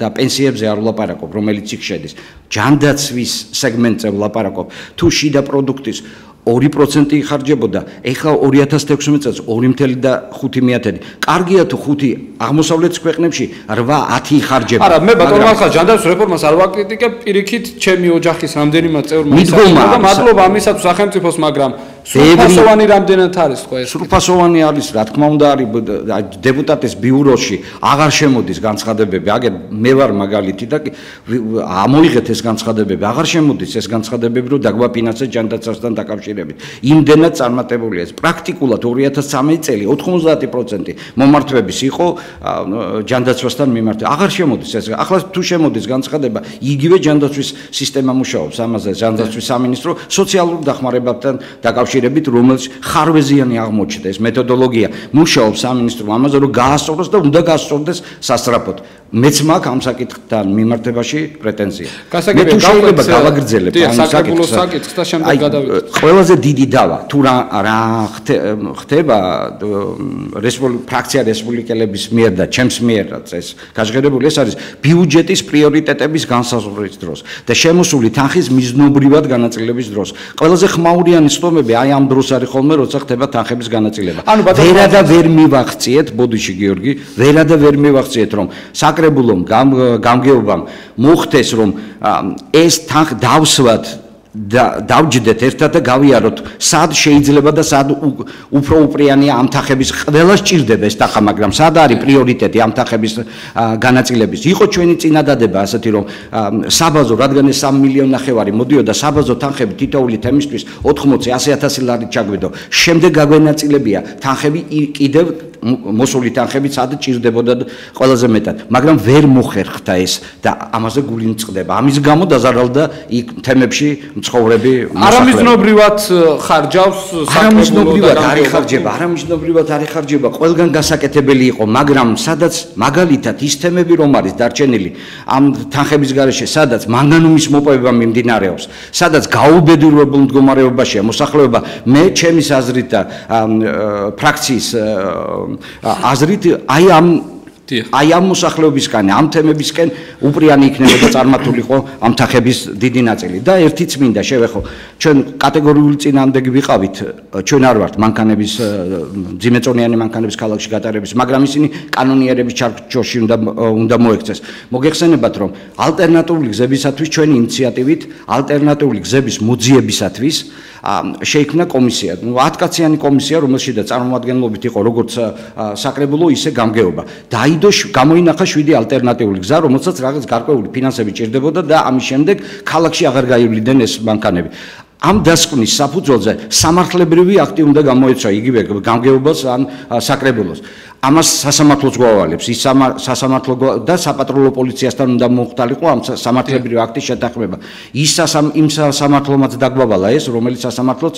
და პენსიებზე არ ვლაპარაკობ რომელიც იქ შედის. ჯანდაცვის სეგმენტზე ვლაპარაკობ. თუ შიდა პროდუქტის 2% იხარჯებოდა, ეხლა 2016 წელს 2.5-ი. კარგია თუ 5 აღმოსავლეთ ქვეყნებში 8-10 იხარჯება. არა, მე ბატონო ახლა ჯანდაცვის რეფორმას არ ვაკრიტიკებ, პირიქით, ჩემი ოჯახის რამდენიმე წევრმა ისაა. მადლობა ამისათვის სახელმწიფოს, მაგრამ სრულფასოვანი რამდენად არის ხო ეს? სრულფასოვანი არის, რა თქმა უნდა არის დეპუტატის ბიუროში აღარ შემოდის განცხადებები. აგერ მე ვარ მაგალითი და ამოიღეთ ეს განცხადებები. აღარ შემოდის ეს განცხადებები, რომ დაგვაფინანსეთ ჯანდაცვასთან დაკავშირებით. იმდენად წარმატებულია ეს. პრაქტიკულად 2013 წელი 90% მომართვების იყო ჯანდაცვასთან მიმართ. აღარ შემოდის ეს. ახლა თუ შემოდის განცხადება, იგივე ჯანდაცვის სისტემა მუშაობს ამაზე ჯანდაცვის სამინისტრო სოციალურ დახმარებასთან დაკავშირებით. კავშირებით, რომელიც ხარვეზიანი აღმოჩნდა ეს მეთოდოლოგია, მუშაობს სამინისტრო ამაზე, რომ გაასწოროს და უნდა გაასწორდეს სასწრაფოდ. მეც მაქვს ამ საკითხთან მიმართებაში პრეტენზია. გასაგებია, თუ შეიძლება გავაგრძელებ ამ საკითხს და შემდეგ გადავიდეთ. ყველაზე დიდი დავა თუ რა რა ხდება რესპუბლიკა ფრაქცია რესპუბლიკელების მიერ და ჩემს მიერაც ეს გაჟღერებული ეს არის ბიუჯეტის პრიორიტეტების განსაზღვრის დროს და შემოსული თანხის მიზნობრივად განაწილების დროს. ყველაზე ხმაურიანი სტომები აი ამ დროს არის ხოლმე როცა ხდება თანხების განაწილება. ვერა და ვერ მივახციეთ, ბოდიში გიორგი, ვერა და ვერ მივახციეთ რომ საკრებულომ გამგეობამ მოხდეს რომ ეს თანხ დავსვათ და დავჯდეთ ერთად და გავიაროთ. სად შეიძლება და სად უფრო უპრიანია ამ თანხების ყველა სჭირდება ეს თანხა მაგრამ სად არის პრიორიტეტი ამ თანხების განაწილების? იყო ჩვენი წინადადება ასეთი რომ საბაზო რადგან ეს 3 მილიონი ნახევარი მოდიოდა საბაზო თანხები თითოეული თემისთვის 80 100000 ლარი ჩაგვიდო შემდეგ გაგვენაწილებია თანხები კიდევ მოსული თანხებით სად ჭირდებოდა ყველაზე მეტად, მაგრამ ვერ მოხერხდა ეს და ამაზე გული მწყდება. ამის გამო დაზარალდა იქ თემებში მცხოვრები არამიზნობრივად ხარჯავს არამიზნობრივად არ იხარჯება, არამიზნობრივად არ იხარჯება, ყველგან გასაკეთებელი იყო, მაგრამ სადაც მაგალითად ის თემები რომ არის დარჩენილი ამ თანხების გარეშე, სადაც მანგანუმის მოპოვება მიმდინარეობს, სადაც გაუბედურებულ მდგომარეობაშია მოსახლეობა, მე ჩემის აზრით და ფრაქციის აზრით აი ამ აი ამ მოსახლეობისგან, ამ თემებისკენ უპრიანი იქნებოდა წარმართულიყო ამ თანხების დიდი ნაწილი და ერთიც მინდა შევეხო, ჩვენ კატეგორიული წინამდეგი ვიყავით, ჩვენ არ ვართ მანქანების ძიმეწონიანი მანქანების ქალაქში გატარების, მაგრამ ისინი კანონიერების ჩარჩოში უნდა უნდა მოექცეს. მოგეხსენებათ, რომ ალტერნატიული გზებისათვის ჩვენი ინიციატივით ალტერნატიული გზების მოძიებისათვის შეიქმნა კომისია. ნუ 10 კაციანი კომისია, რომელშიც წარმომადგენლობით იყო როგორც საკრებულო, ისე გამგეობა. დაიდო გამოინახა 7 ალტერნატიული გზა, რომელსაც რაღაც გარკვეული ფინანსები ჭირდებოდა და ამის შემდეგ ქალაქში აღარ გაივლიდნენ ეს მანქანები. ამ დასკვნის საფუძველზე სამართლებრივი აქტი უნდა გამოეცა იგივე გამგეობას ან საკრებულოს. ამას სასამართლოც გვავალებს ის სასამართლო და საპატრულო პოლიციასთან უნდა მოხდალიყო ამ სამართლებრივი აქტის შეთანხმება ის იმ სასამართლომაც დაგვავალა ეს რომელიც სასამართლოც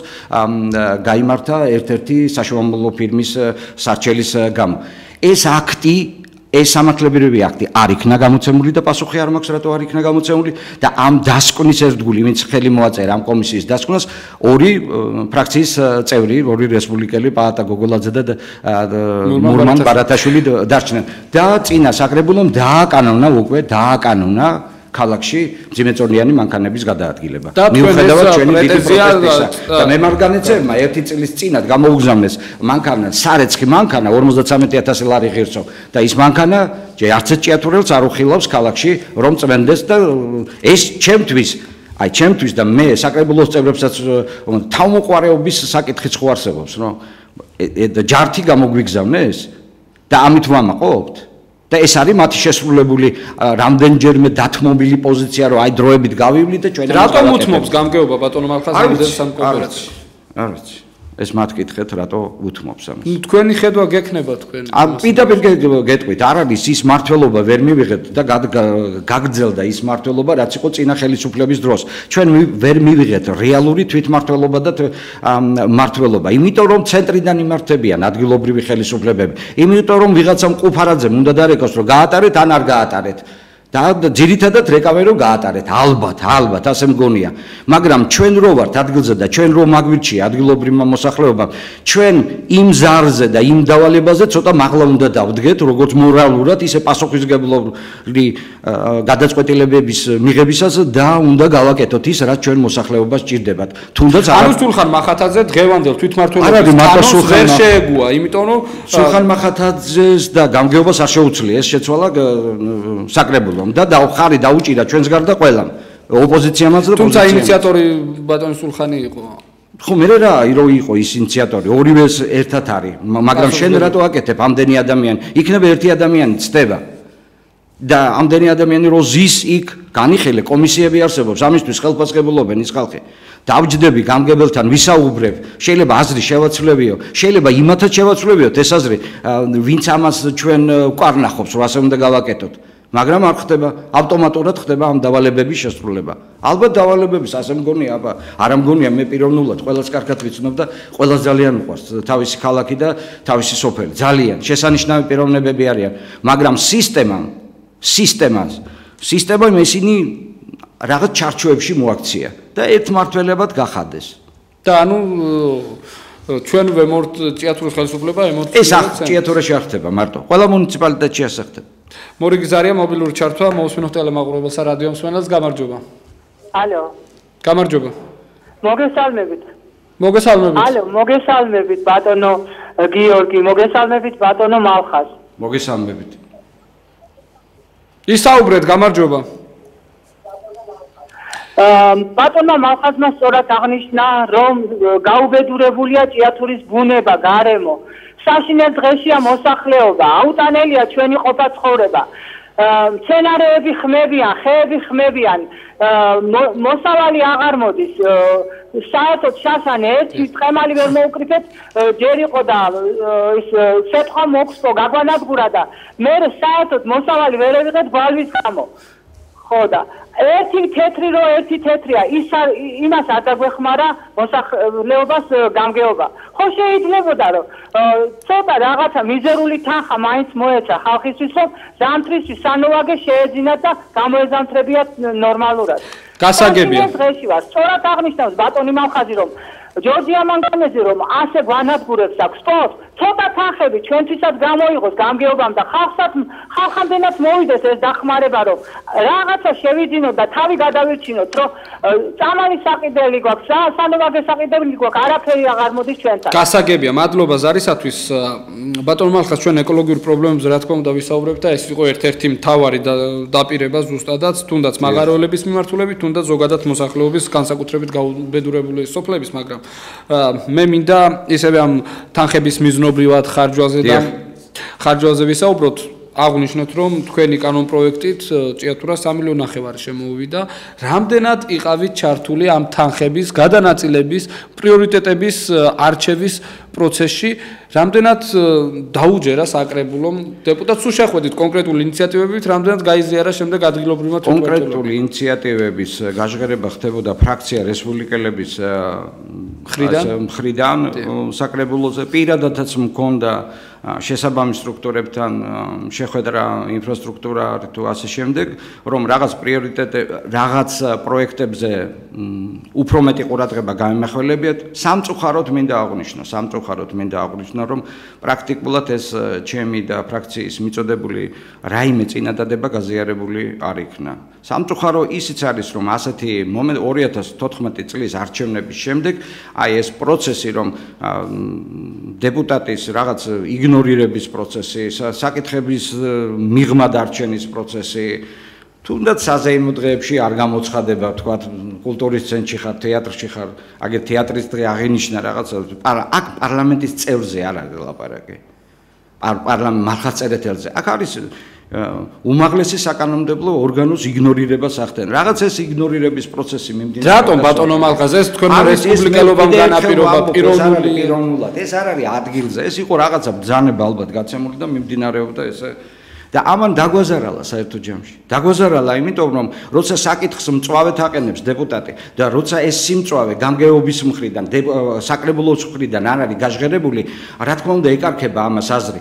გამართა ერთ-ერთი საშუალო ფირმის სარჩელის გამო ეს აქტი ეს სამართლებრივი აქტი არ იქნა გამოცემული და პასუხი არ მაქვს რატო არ იქნა გამოცემული? და ამ დასკვნის ერთგული ვინც ხელი მოაწერა ამ კომისიის დასკვნას ორი ფრაქციის წევრი ორი რესპუბლიკელი პაატა გოგოლაძე და მურმან ბარათაშვილი დარჩნენ. და წინა საკრებულომ დააკანონა უკვე დააკანონა ქალაქში ძიმეწონიანი მანქანების გადაადგილება. მიუხედავად ჩვენი დიდი პროტესტისა და მე მარგანეცებმა ერთი წლის წინათ გამოუგზავნეს მანქანა, სარეცხი მანქანა 53000 ლარი ღირსო და ის მანქანა არც ჭიათურელს არ უხილავს ქალაქში რომ წვენდეს და ეს ჩემთვის აი ჩემთვის და მე საკრებულოს წევრებსაც თავმოყარეობის საკითხიც ხო არსებობს რომ ჯართი გამოგვიგზავნეს და ამით ვამაყობთ? და ეს არის მათი შესრულებული რამდენჯერმე დათმობილი პოზიცია რომ აი დროებით გავივლით და ჩვენ რატომ უთმობს გამგეობა ბატონო მალხაზი მოდელ სამკოპერაციაში არ ვიცი ეს მათ კითხეთ რატო უთმობს ამას. თქვენი ხედვა გექნება თქვენ. ამ პირდაპირ გეტყვით, არ არის ის მართლობა ვერ მივიღეთ და გაგძელდა ის მართლობა, რაც იყო წინა ხელისუფლების დროს. ჩვენ ვერ მივიღეთ რეალური თვითმართველობა და მართლობა, იმიტომ რომ ცენტრიდან იმართებიან ადგილობრივი ხელისუფლებები. იმიტომ რომ ვიღაცამ ყუფარაძემ უნდა დარეკოს, რომ გაატარეთ ან არ გაატარეთ. და ძირითადად რეკავერო გაატარეთ. ალბათ ალბათ ასე მგონია. მაგრამ ჩვენ რო ვართ ადგილზე და ჩვენ რო მაგვირჩია ადგილობრივმა მოსახლეობამ ჩვენ იმ ზარზე და იმ დავალებაზე ცოტა მაღლა უნდა დავდგეთ როგორც მორალურად ისე პასუხისგებლობრივი გადაწყვეტილებების მიღებისას და უნდა გავაკეთოთ ის რაც ჩვენ მოსახლეობას ჭირდებათ. თუნდაც არა სულხან მახათაძე დღევანდელ თვითმართველობის კანონს ვერ შეეგუა იმიტომ რომ სულხან მახათაძეს და გამგეობას არ შეუძლია ეს შეცვალა საკრებულო რომ და ხარი დაუჭირა ჩვენს გარდა ყველამ. ოპოზიციამაც და თუმცა ინიციატორი ბატონ სულხანი იყო. ხო მე რა ირო იყო ის ინიციატორი? ორივე ერთად არის. მაგრამ შენ რატო აკეთებ? ამდენი ადამიანი. იქნება ერთი ადამიანი ცდება. და ამდენი ადამიანი რო ზის იქ განიხილე კომისიები არსებობს ამისთვის ხელფასებულობენ ის ხალხი. დავჯდები გამგებელთან ვისაუბრებ. შეიძლება აზრი შევაცვლებიო შეიძლება იმათაც შევაცვლებიოთ ეს აზრი ვინც ამას ჩვენ ყარნახობს რა ასე უნდა გავაკეთოთ მაგრამ არ ხდება ავტომატურად ხდება ამ დავალებების შესრულება. ალბათ დავალებების ასე მგონია, აბა, არ მგონია მე პიროვნულად ყველას კარგად ვიცნობ და ყველას ძალიან უყვარს თავისი ქალაქი და თავისი სოფელი. ძალიან შესანიშნავი პიროვნებები არიან, მაგრამ სისტემა, სისტემას, სისტემა ისინი რაღაც ჩარჩოებში მოაქცია და ერთმართველებად გახადეს. და ანუ ჩვენ ვემორტ ციათურის ხელისუფლება ემორტ ეს ახ ციათურაში არ ხდება მარტო. ყველა მუნიციპალიტეტში ასე ხდება. მორიგი ზარია მობილური ჩართვა მოусმინო ტელემაყურებელსა რადიო მსმენელს გამარჯობა. ალო. გამარჯობა. მოგესალმებით. მოგესალმებით. ალო, მოგესალმებით ბატონო გიორგი, მოგესალმებით ბატონო მალხაზ. მოგესალმებით. ისაუბრეთ, გამარჯობა. აა ბატონო მალხაზმა სწორად აღნიშნა, რომ გაუბედურებულია ჭიათურის ბუნება, გარემო. საშინელ დღეშია მოსახლეობა, აუტანელია ჩვენი ყოფა ცხოვრება. სცენარეები ხმებიან, ხეები ხმებიან, მოსავალი აღარ მოდის. საერთოდ შასანე ერთი წემალი ვერ მოუკრიფეთ, ჯერ იყო და ის სეტყვა მოხსო, გაგვანადგურა და მე საერთოდ მოსავალი ვერ ვიღეთ ბალვის გამო. ხო და ერთი თეთრი რო ერთი თეთრია ის იმას არ დაგვეხმარა მოსახლეობას გამგეობა. ხო შეიძლებოდა რომ ცოტა რაღაცა მიზერული თანხა მაინც მოეცა ხალხისთვის რომ ზამთრისთვის სანოვაგე შეეძინათ და გამოეზამთრებიათ ნორმალურად. გასაგებია. დღეში ვარ. სწორად აღნიშნავს ბატონი მამხაზი რომ ჯორჯია მანგანეზე რომ ასე გვანადგურებს აქვს სპორტ ცოტა თანხები ჩვენთვისაც გამოიღოს გამგეობამ და ხალხსაც ხალხამდენაც მოვიდეს ეს დახმარება რომ რაღაცა შევიძინოთ და თავი გადავირჩინოთ რომ წამალი საყიდელი გვაქვს სანოვაგე საყიდელი გვაქვს არაფერი აღარ მოდის ჩვენთან. გასაგებია მადლობა ზარისათვის. ბატონ მალხას ჩვენ ეკოლოგიურ პრობლემებზე რა თქმა უნდა ვისაუბრებთ და ეს იყო ერთ-ერთი მთავარი დაპირება ზუსტადაც თუნდაც მაგაროელების მიმართულებით თუნდაც ზოგადად მოსახლეობის განსაკუთრებით გაუბედურებული სოფლების მაგრამ მე მინდა ისევე ამ თანხების მიზნობრივად ხარჯვაზე და ხარჯვაზე ვისაუბროთ. აღნიშნოთ რომ თქვენი კანონ პროექტით ჭიათურა 3 მილიონი ნახევარი შემოვიდა. რამდენად იყავით ჩართული ამ თანხების გადანაწილების პრიორიტეტების არჩევის პროცესში რამდენად დაუჯერა საკრებულომ? დეპუტატს უშახვედით კონკრეტული ინიციატივებით რამდენად გაიზიარა შემდეგ ადგილობრივმა კონკრეტული ინიციატივების გაჟღერება ხდებოდა ფრაქცია რესპუბლიკელების ხრიდან ხრიდან საკრებულოზე პირადადაც მქონდა შესაბამის სტრუქტურებთან შეხვედრა ინფრასტრუქტურა თუ ასე შემდეგ რომ რაღაც პრიორიტეტი რაღაც პროექტებზე უფრო მეტი ყურადღება გამიმეხველებიათ სამწუხაროდ მინდა აღვნიშნო სამწუხაროდ მინდა აღვნიშნო რომ პრაქტიკულად ეს ჩემი და ფრაქციის მიწოდებული რაიმე წინადადება გაზიარებული არ იქნა. სამწუხარო ისიც არის რომ ასეთი მომენტ 2014 წლის არჩევნების შემდეგ აი ეს პროცესი რომ დეპუტატის რაღაც იგნ იგნორირების პროცესი, საკითხების მიღმა დარჩენის პროცესი თუნდაც საზეიმო დღეებში არ გამოცხადება, თქვა კულტურის ცენტრში ხარ, თეატრში ხარ, აგერ თეატრის დღე აღინიშნა რაღაცა, აქ პარლამენტის წევრზე არ არის ლაპარაკი. პარლამენტ მარხაწერეთელზე. აქ არის უმაღლესი საკანონმდებლო ორგანოს იგნორირებას ახდენ. რაღაც ეს იგნორირების პროცესი მიმდინარეობს. რატომ ბატონო მალხაზ ეს თქვენ რესპუბლიკელობამ განაპირობა პიროვნული პიროვნულად ეს არ არის ადგილზე. ეს იყო რაღაცა ბძანება ალბათ გაცემული და მიმდინარეობდა ესე და ამან დაგვაზარალა საერთო ჯამში. დაგვაზარალა იმიტომ რომ როცა საკითხს მწვავეთ აყენებს დეპუტატი და როცა ეს სიმწვავე გამგეობის მხრიდან საკრებულოს მხრიდან არ არის გაჟღერებული, რა თქმა უნდა ეკარქება ამას აზრი.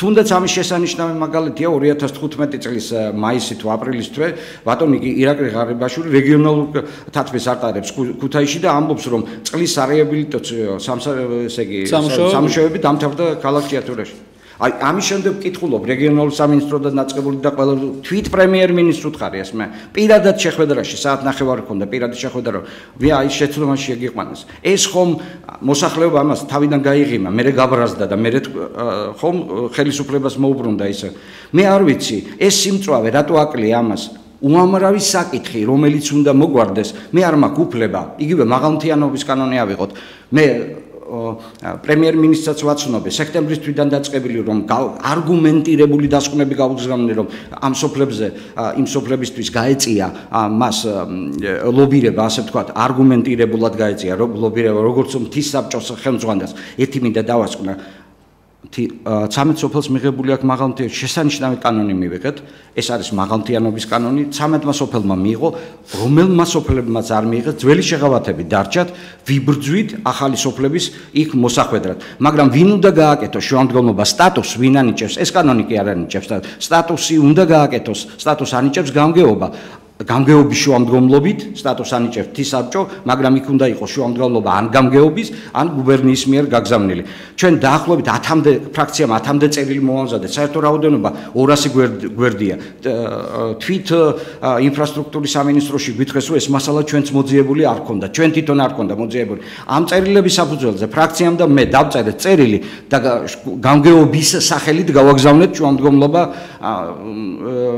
თუნდაც ამის შესანიშნავი მაგალითია 2015 წლის მაისი თუ აპრილის თვე ბატონი ირაკლი ღარიბაშვილი რეგიონალურ თათბეს არტარებს ქუთაისში და ამბობს რომ წყლის არეაბილიტაციო ესე იგი სამშობლოები დამთავრდა ქალაქ ჭიათურაში. აი ამის შემდეგ ვკითხულობ რეგიონალურ სამინისტროდან დაწყებული და ყველა თვით პრემიერ-მინისტრს უთხარი ეს მე პირადად შეხვედრაში საათ ნახევარი ქონდა პირადად შეხვედრა ვი აი შეცდომაში ეგიყვანეს ეს ხომ მოსახლეობა ამას თავიდან გაიღიმა მე გაბრაზდა და მე ხომ ხელისუფლებას მოუბრუნდა ისე. მე არ ვიცი ეს სიმწვავე რატო აკლია ამას? უამრავი საკითხი რომელიც უნდა მოგვარდეს მე არ მაქვს უფლება იგივე მაღალმთიანობის კანონი ავიღოთ. მე პრემიერ-მინისტრს ვაცნობე. სექტემბრის თვიდან დაწყებული რომ არგუმენტირებული დასკვნები გავგზავნე რომ ამ სოფლებზე იმ სოფლებისთვის გაეწია მას ლობირება ასე ვთქვათ არგუმენტირებულად გაეწია რომ ლობირება როგორც მთის საბჭოს ხელმძღვანელს. ერთი მინდა დავასკვნა 13 სოფელს მიღებული აქვს მაღალმთიანი შესანიშნავი კანონი მივიღეთ. ეს არის მაღალმთიანობის კანონი. 13 სოფელმა მიიღო რომელმა სოფლებმაც არ მიიღეს ძველი შეღავათები დარჩათ ვიბრძვით ახალი სოფლების იქ მოსახვედრად. მაგრამ ვინ უნდა გააკეთოს შუამდგომლობა? სტატუს ვინ ანიჭებს? ეს კანონი კი არ ანიჭებს. სტატუსი უნდა გააკეთოს. სტატუს ანიჭებს გამგეობა გამგეობის შუამდგომლობით სტატუს ანიჭებს თისაბჭო, მაგრამ იქ უნდა იყოს შუამდგომლობა ან გამგეობის, ან გუბერნიის მიერ გაგზავნილი. ჩვენ დაახლოებით 10-მდე ფრაქციამ 10-მდე წერილი მოამზადა. საერთო რაოდენობა 200 გვერდია. თვით ინფრასტრუქტურის სამინისტროში გითხეს, რომ ეს მასალა ჩვენც მოძიებული არ ქონდა. ჩვენ თვითონ არ ქონდა მოძიებული. ამ წერილების საფუძველზე ფრაქციამ და მე დავწერეთ წერილი და გამგეობის სახელით გავაგზავნეთ შუამდგომლობა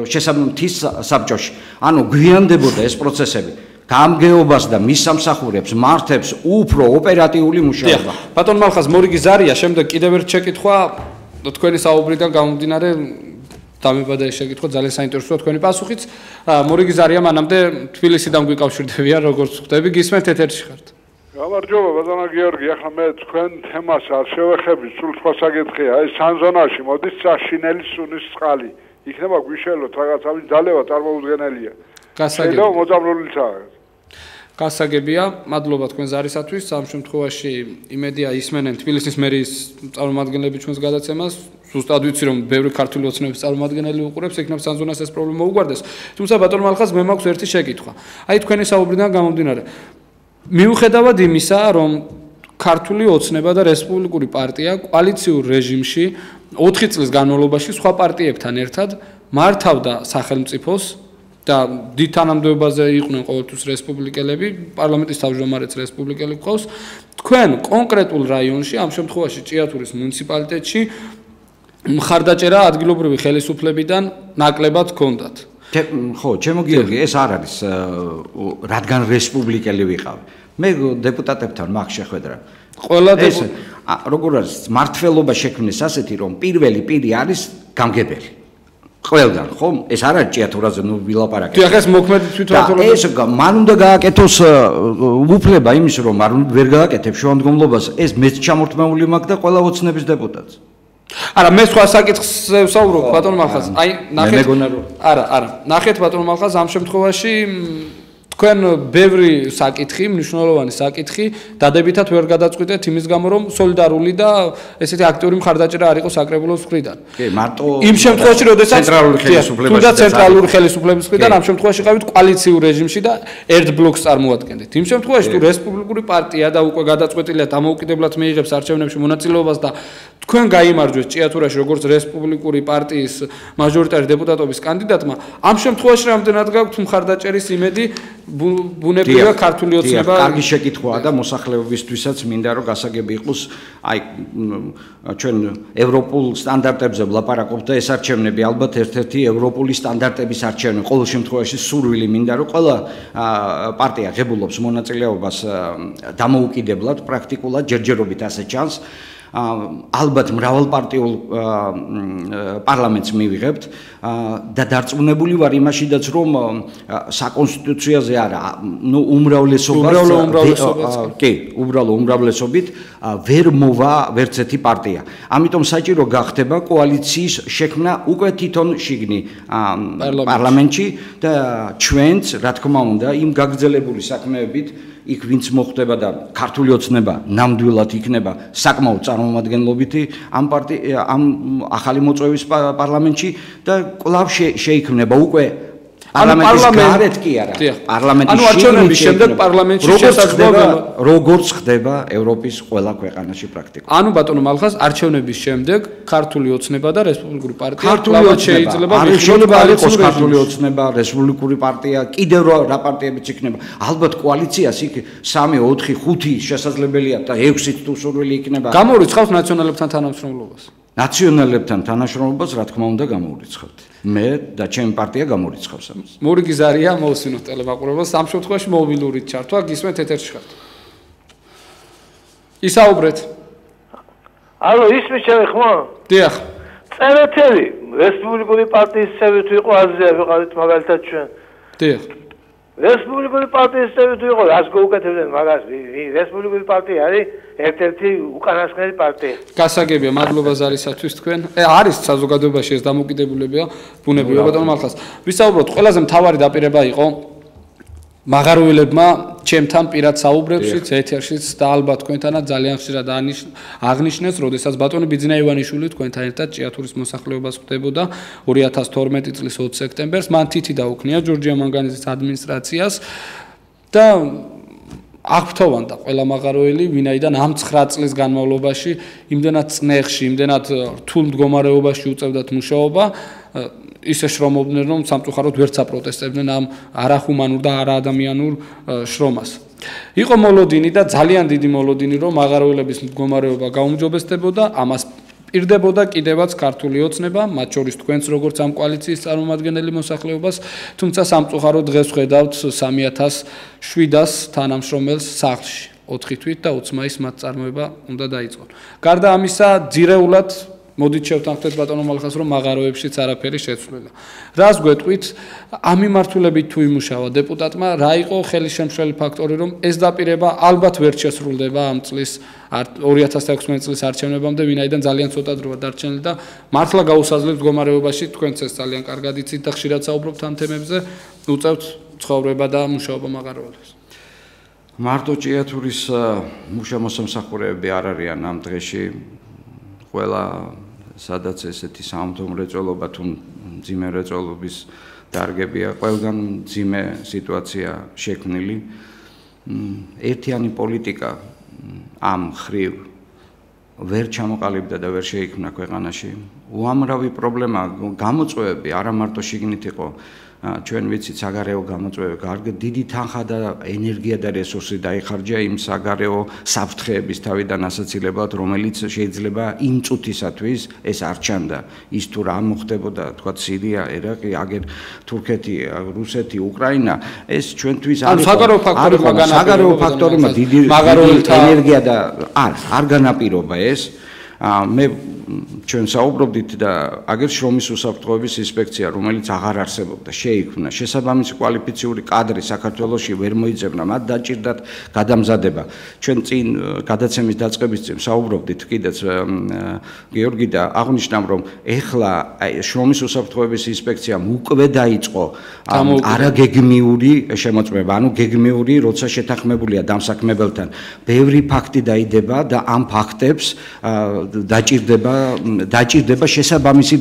შესაბამის საბჭოში. ანუ გვიანდებოდა ეს პროცესები გამგეობას და მის სამსახურებს მართებს უფრო ოპერატიული მუშაობა. ბატონ მალხას მორიგი ზარია, შემდეგ კიდევ ერთ შეკითხვა თქვენი საუბრიდან გამომდინარე დამებადა ეს შეკითხვა ძალიან საინტერესოა თქვენი პასუხიც. მორიგი ზარია მანამდე თბილისიდან გვიკავშირდებიან როგორც ხვდები გისმენთ ეთერში ხართ. გამარჯობა ბატონო გიორგი, ახლა მე თქვენ თემას არ შევეხები, სულ სხვა საკითხია. აი სანზონაში მოდის წაშინელი სუნის წყალი. იქნება გვიშელოთ რაღაც ამის ძალევა წარმოუდგენელია. გასაგებია. შეიძლება მოძაბლულიცაა. გასაგებია, მადლობა თქვენ ზარისათვის. ამ შემთხვევაში იმედია ისმენენ თბილისის მერის წარმომადგენლები ჩვენს გადაცემას. ზუსტად ვიცი რომ ბევრი ქართული ოცნების წარმომადგენელი უყურებს, იქნებ სანზონას ეს პრობლემა უგვარდეს. თუმცა ბატონ მალხას მე მაქვს ერთი შეკითხვა. აი თქვენი საუბრიდან გამომდინარე, მიუხედავად იმისა, რომ ქართული ოცნება და რესპუბლიკური პარტია კოალიციურ რეჟიმში 4 წლის განმავლობაში სხვა პარტიებთან ერთად მართავდა სახელმწიფოს და დიდ თანამდებობაზე იყვნენ ყოველთვის რესპუბლიკელები, პარლამენტის თავმჯდომარეც რესპუბლიკელი ყავს. თქვენ კონკრეტულ რაიონში, ამ შემთხვევაში ჭიათურის მუნიციპალიტეტში მხარდაჭერა ადგილობრივი ხელისუფლებიდან ნაკლებად ჰქონდათ. ხო, ჩემო გიორგი, ეს არ არის რადგან რესპუბლიკელი ვიყავ. მე დეპუტატებთან მაგ შეხვედრა. ყველა ეს როგორ არის მართლობა შექმნეს ასეთი რომ პირველი პირი არის გამგებელი. ყველგან, ხო? ეს არ არის ჭიათურაზე ნუ ვილაპარაკე. თუ ახლა ეს მოქმედი თვითმართველობა ეს მან უნდა გააკეთოს უფლება იმის რომ არ ვერ გააკეთებს შუამდგომლობას, ეს მეც ჩამორთმეული მაქვს და ყველა ოცნების დეპუტატს. არა, მე სხვა საკითხს ვსაუბრობ ბატონ მალხას. აი, ნახეთ. არა, არა. ნახეთ ბატონ მალხას ამ შემთხვევაში თქვენ ბევრი საკითხი, მნიშვნელოვანი საკითხი დადებითად ვერ გადაწყვეტეთ იმის გამო, რომ სოლიდარული და ესეთი აქტიური მხარდაჭერა არ იყოს აკრებულოს მხრიდან. კი, მარტო იმ შემთხვევაში, როდესაც ცენტრალური ხელისუფლებაში და ცენტრალური ხელისუფლების მხრიდან ამ შემთხვევაში ყავით კოალიციურ რეჟიმში და ერთ ბლოკს წარმოადგენდით. იმ შემთხვევაში თუ რესპუბლიკური პარტია და უკვე გადაწყვეტილია დამოუკიდებლად მიიღებს არჩევნებში მონაწილეობას და თქვენ გამოიმარჯვეთ ჭიათურაში როგორც რესპუბლიკური პარტიის მაჟორიტარი დეპუტატობის კანდიდატმა, ამ შემთხვევაში რამდენად გაქვთ მხარდაჭერის იმედი ბუნებრივია ქართული ოცნება? დიახ, კარგი შეკითხვაა და მოსახლეობისთვისაც მინდა რომ გასაგები იყოს, აი ჩვენ ევროპულ სტანდარტებზე ვლაპარაკობთ და ეს არჩევნები ალბათ ერთ-ერთი ევროპული სტანდარტების არჩევნი. ყოველ შემთხვევაში სურვილი მინდა რომ ყველა პარტია ღებულობს მონაწილეობას დამოუკიდებლად, პრაქტიკულად ჯერჯერობით ასე ჩანს. ალბათ მრავალპარტიულ პარლამენტს მივიღებთ. და დარწმუნებული ვარ იმაშიდაც რომ საკონსტიტუციაზე არა ნუ უმრავლესობას კი. უბრალო უმრავლესობით ვერ მოვა ვერც ერთი პარტია. ამიტომ საჭირო გახდება კოალიციის შექმნა უკვე თვითონ შიგნი პარლამენტში და ჩვენც რა თქმა უნდა იმ გაგრძელებული საქმეებით იქ ვინც მოხდება და ქართული ოცნება ნამდვილად იქნება საკმაოდ წარმომადგენლობითი ამ პარტი ამ ახალი მოწვევის პარლამენტში და კლავ შეიქმნება. უკვე პარლამენტის გარეთ კი არა. პარლამენტის ანუ არჩევნების შემდეგ პარლამენტში შესაძლოა როგორც ხდება ევროპის ყველა ქვეყანაში პრაქტიკულად. ანუ ბატონო მალხას არჩევნების შემდეგ ქართული ოცნება და რესპუბლიკური პარტია კლავ შეიძლება არ შეიძლება იყოს ქართული ოცნება რესპუბლიკური პარტია კიდევ რა პარტიებიც იქნება. ალბათ კოალიციას იქ 3 4 5 შესაძლებელია და 6-ით თუ სურვილი იქნება. გამორიცხავს ნაციონალებთან თანამშრომლობას ნაციონალებთან თანამშრომლობას რა თქმა უნდა გამორიცხავთ. მე და ჩემი პარტია გამორიცხავს ამას. მურგი ზარია მოусინოთ ტელემაყურებელს ამ შემთხვევაში მობილური ჩართვა გისმენთ ეთერში ხართ. ისაუბრეთ. ალო ისმის ჩემი ხმო? დიახ. წერეთელი რესპუბლიკური პარტიის წევრი თუ იყო აზია ვიყავით მაგალითად ჩვენ. დიახ. რესპუბლიკური პარტიის წევრი თუ იყო, რას გოუკეთებდნენ მაგას? რესპუბლიკური პარტია არის ერთ-ერთი უკანასკნელი პარტია. გასაგებია, მადლობა ზარისათვის თქვენ. ე არის საზოგადოებაში ეს დამოკიდებულებია ბუნებრივია ბატონო მალხას. ვისაუბროთ, ყველაზე მთავარი დაპირება იყო მაღაროელებმა ჩემთან პირად საუბრებშიც ეთერშიც და ალბათ თქვენთანაც ძალიან ხშირად აღნიშნეს, როდესაც ბატონი ბიძინა ივანიშვილი თქვენთან ერთად ჭიათურის მოსახლეობას ხვდებოდა 2012 წლის 20 სექტემბერს, მან თითი დაუქნია ჯორჯია მანგანიზის ადმინისტრაციას და აღფრთოვანდა ყველა მაღაროელი, ვინაიდან ამ 9 წლის განმავლობაში იმდენად წნეხში, იმდენად რთულ მდგომარეობაში უწევდათ მუშაობა, ისე შრომობდნენ, რომ სამწუხაროდ ვერც აპროტესტებდნენ ამ არახუმანურ და არაადამიანურ შრომას. იყო მოლოდინი და ძალიან დიდი მოლოდინი, რომ მაღაროელების მდგომარეობა გაუმჯობესდებოდა, ამას პირდებოდა კიდევაც ქართული ოცნება, მათ შორის თქვენც როგორც ამ კოალიციის წარმომადგენელი მოსახლეობას, თუმცა სამწუხაროდ დღეს ხედავთ 3700 თანამშრომელს სახლში. 4 თვით და 20 მაისს მათ წარმოება უნდა დაიწყონ. გარდა ამისა, ძირეულად მოდით შევთანხმდეთ ბატონო მალხას რომ მაღაროებშიც არაფერი შეცვლილა. რას გვეტყვით ამ მიმართულებით თუ იმუშავა დეპუტატმა რა იყო ხელისშემშელი ფაქტორი რომ ეს დაპირება ალბათ ვერ შესრულდება ამ წლის 2016 წლის არჩევნებამდე ვინაიდან ძალიან ცოტა დროა დარჩენილი და მართლა გაუსაძლებს მდგომარეობაში თქვენც ეს ძალიან კარგად იცით და ხშირად საუბრობთ ამ თემებზე უწევთ ცხოვრება და მუშაობა მაღაროებას. მარტო ჭიათურის მუშამოსამსახურეები არ არიან ამ დღეში ყველა სადაც ესეთი სამთო მრეწველობა თუ ძიმე მრეწველობის დარგებია ყველგან ძიმე სიტუაცია შექმნილი. ერთიანი პოლიტიკა ამ ხრივ ვერ ჩამოყალიბდა და ვერ შეიქმნა ქვეყანაში. უამრავი პრობლემა გამოწვევები არა მარტო შიგნით იყო ჩვენ ვიცით საგარეო გამოწვევები კარგი დიდი თანხა და ენერგია და რესურსი დაიხარჯა იმ საგარეო საფრთხეების თავიდან ასაცილებლად რომელიც შეიძლება იმ წუთისათვის ეს არ ჩანდა. ის თუ რა მოხდებოდა თქვა სირია ერაყი აგერ თურქეთი რუსეთი უკრაინა ეს ჩვენთვის არის საგარეო ფაქტორი მაგანა საგარეო ფაქტორი დიდი ენერგია და არ არ განაპირობა ეს. მე ჩვენ საუბრობდით და აგერ შრომის უსაფრთხოების ინსპექცია, რომელიც აღარ არსებობდა, შეიქმნა. შესაბამისი კვალიფიციური კადრი საქართველოსში ვერ მოიძებნა, მათ დაჭirdათ გადამზადება. ჩვენ წინ გადაცემის დაწყების წინ საუბრობდით კიდეც გეორგი და აღნიშნავ, რომ ეხლა შრომის უსაფრთხოების ინსპექციამ უკვე დაიწყო არაგეგმიური შემოწმება, ანუ გეგმიური, როცა შეთანხმებულია დამსაქმებელთან. ბევრი ფაქტი დაიდება და ამ ფაქტებს დაჭirdება დაჭirdება შესაბამისი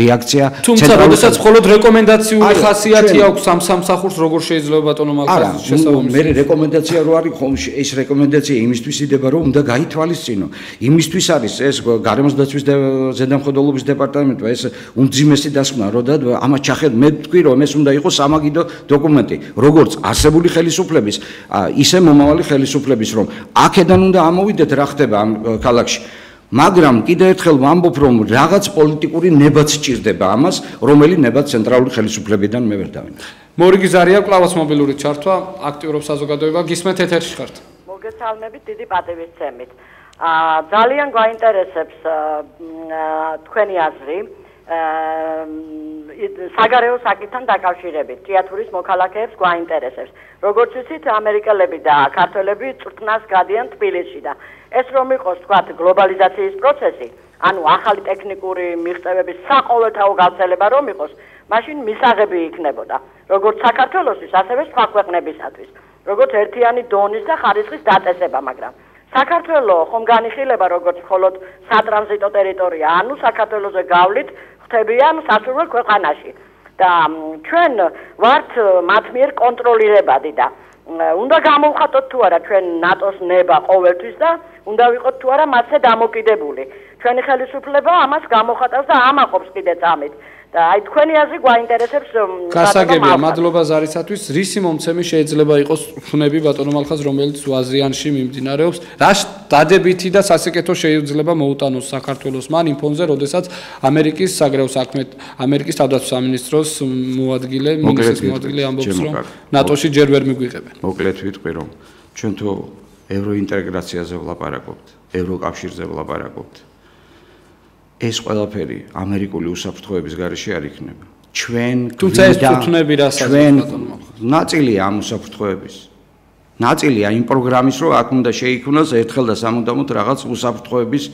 რეაქცია თუმცა როდესაც მხოლოდ რეკომენდაციული ხასიათი აქვს ამ სამსახურს როგორ შეიძლება ბატონო მალხაზი შესაბამისი მე რეკომენდაცია რო არის ხომ ეს რეკომენდაცია იმისთვის იდება რომ უნდა გაითვალისწინო. იმისთვის არის ეს გარემოს დაცვის ზედამხედველობის დეპარტამენტი ეს უმძიმესი დასკვნა რო და ამას ჩახედ მე თქვი რომ ეს უნდა იყოს სამაგიდო დოკუმენტი როგორც არსებული ხელისუფლების ისე მომავალი ხელისუფლების რომ აქედან უნდა ამოვიდეთ რა ხდება ამ ქალაქში მაგრამ კიდე ერთხელ ვამბობ რომ რაღაც პოლიტიკური ნებაც სჭირდება ამას რომელი ნებაც ცენტრალური ხელისუფლებიდან მე ვერ დავინახე მორიგი ზარია კლავაც მობილური ჩართვა აქტიურობ საზოგადოება. გისმენთ ეთერში ხართ. მოგესალმებით დიდი პატივისცემით ა ძალიან გვაინტერესებს თქვენი აზრი საგარეო საკითხთან დაკავშირებით თეატრის მოქალაქეებს გვაინტერესებს. როგორც ვთქვით ამერიკელები და ქართველები წვრთნას გადიან თბილისში და ეს რომ იყოს თქვა გლობალიზაციის პროცესი, ანუ ახალი ტექნიკური მიღწევების საყოველთაო გავრცელება რომ იყოს, მაშინ მისაღები იქნებოდა, როგორც საქართველოსთვის, ასევე სხვა ქვეყნებისათვის, როგორც ერთიანი დონის და ხარისხის დაწესება, მაგრამ საქართველო ხომ განიხილება როგორც მხოლოდ სატრანზიტო ტერიტორია, ანუ საქართველოზე გავლით ხთებიან სასურველ ქვეყანაში და ჩვენ ვართ მათ მიერ კონტროლირებადი და უნდა გამოვხატოთ თუ არა ჩვენ ნატოს ნება ყოველთვის და უნდა ვიყოთ თუ არა მასზე დამოკიდებული. ჩვენი ხელისუფლება ამას გამოხატავს და ამაყობს კიდეც ამით. და აი თქვენი აზრი გვაინტერესებს გასაგებია მადლობა ზარისათვის. რისი მომცემი შეიძლება იყოს ხუნები ბატონო მალხაზ რომელიც ვაზრიანში მიმდინარეობს. რა დადებითი და სასეკეთო შეიძლება მოუტანოს საქართველოს? მან იმ ფონზე როდესაც ამერიკის საგრეო საქმე ამერიკის თავდაცვის სამინისტროს მოადგილე მინისტრის მოადგილე ამბობს რომ ნატოში ჯერ ვერ მიგვიღებენ. მოკლედ ვიტყვი რომ ჩვენ თუ ევროინტეგრაციაზე ვლაპარაკობთ ევროკავშირზე ვლაპარაკობთ ეს ყველაფერი ამერიკული უსაფრთხოების გარეშე არ იქნება. ჩვენ თუმცა ეს ფუთნები რასაც ჩვენ ნაწილია ამ უსაფრთხოების. ნაწილია იმ პროგრამის, რომ აქ უნდა შეიქმნას ერთხელ და სამუდამოდ რაღაც უსაფრთხოების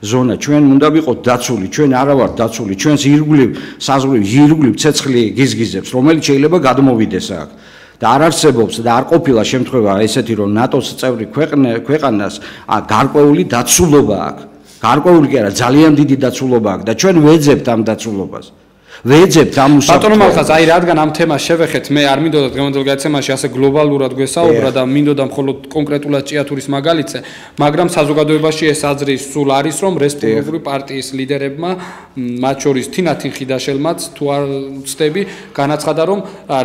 ზონა. ჩვენ უნდა ვიყოთ დაცული, ჩვენ არა ვართ დაცული, ჩვენს ირგვლივ საზღვრივ ირგვლივ ცეცხლი გიზგიზებს, რომელიც შეიძლება გადმოვიდეს აქ. და არ არსებობს და არ ყოფილა შემთხვევა ესეთი რომ ნატოს წევრი ქვეყანას გარკვეული დაცულობა აქვს. გარკვეული კი არა ძალიან დიდი დაცულობა აქვს და ჩვენ ვეძებთ ამ დაცულობას. ვეძებთ ამ უსაფრთხო ბატონო მალხაზ აი რადგან ამ თემას შევეხეთ მე არ მინდოდა დღევანდელ გაცემაში ასე გლობალურად გვესაუბრა და მინდოდა მხოლოდ კონკრეტულად ჭიათურის მაგალითზე მაგრამ საზოგადოებაში ეს აზრი სულ არის რომ რესპუბლიკური პარტიის ლიდერებმა მათ შორის თინა თინხიდაშელმაც თუ არ ვწდები განაცხადა რომ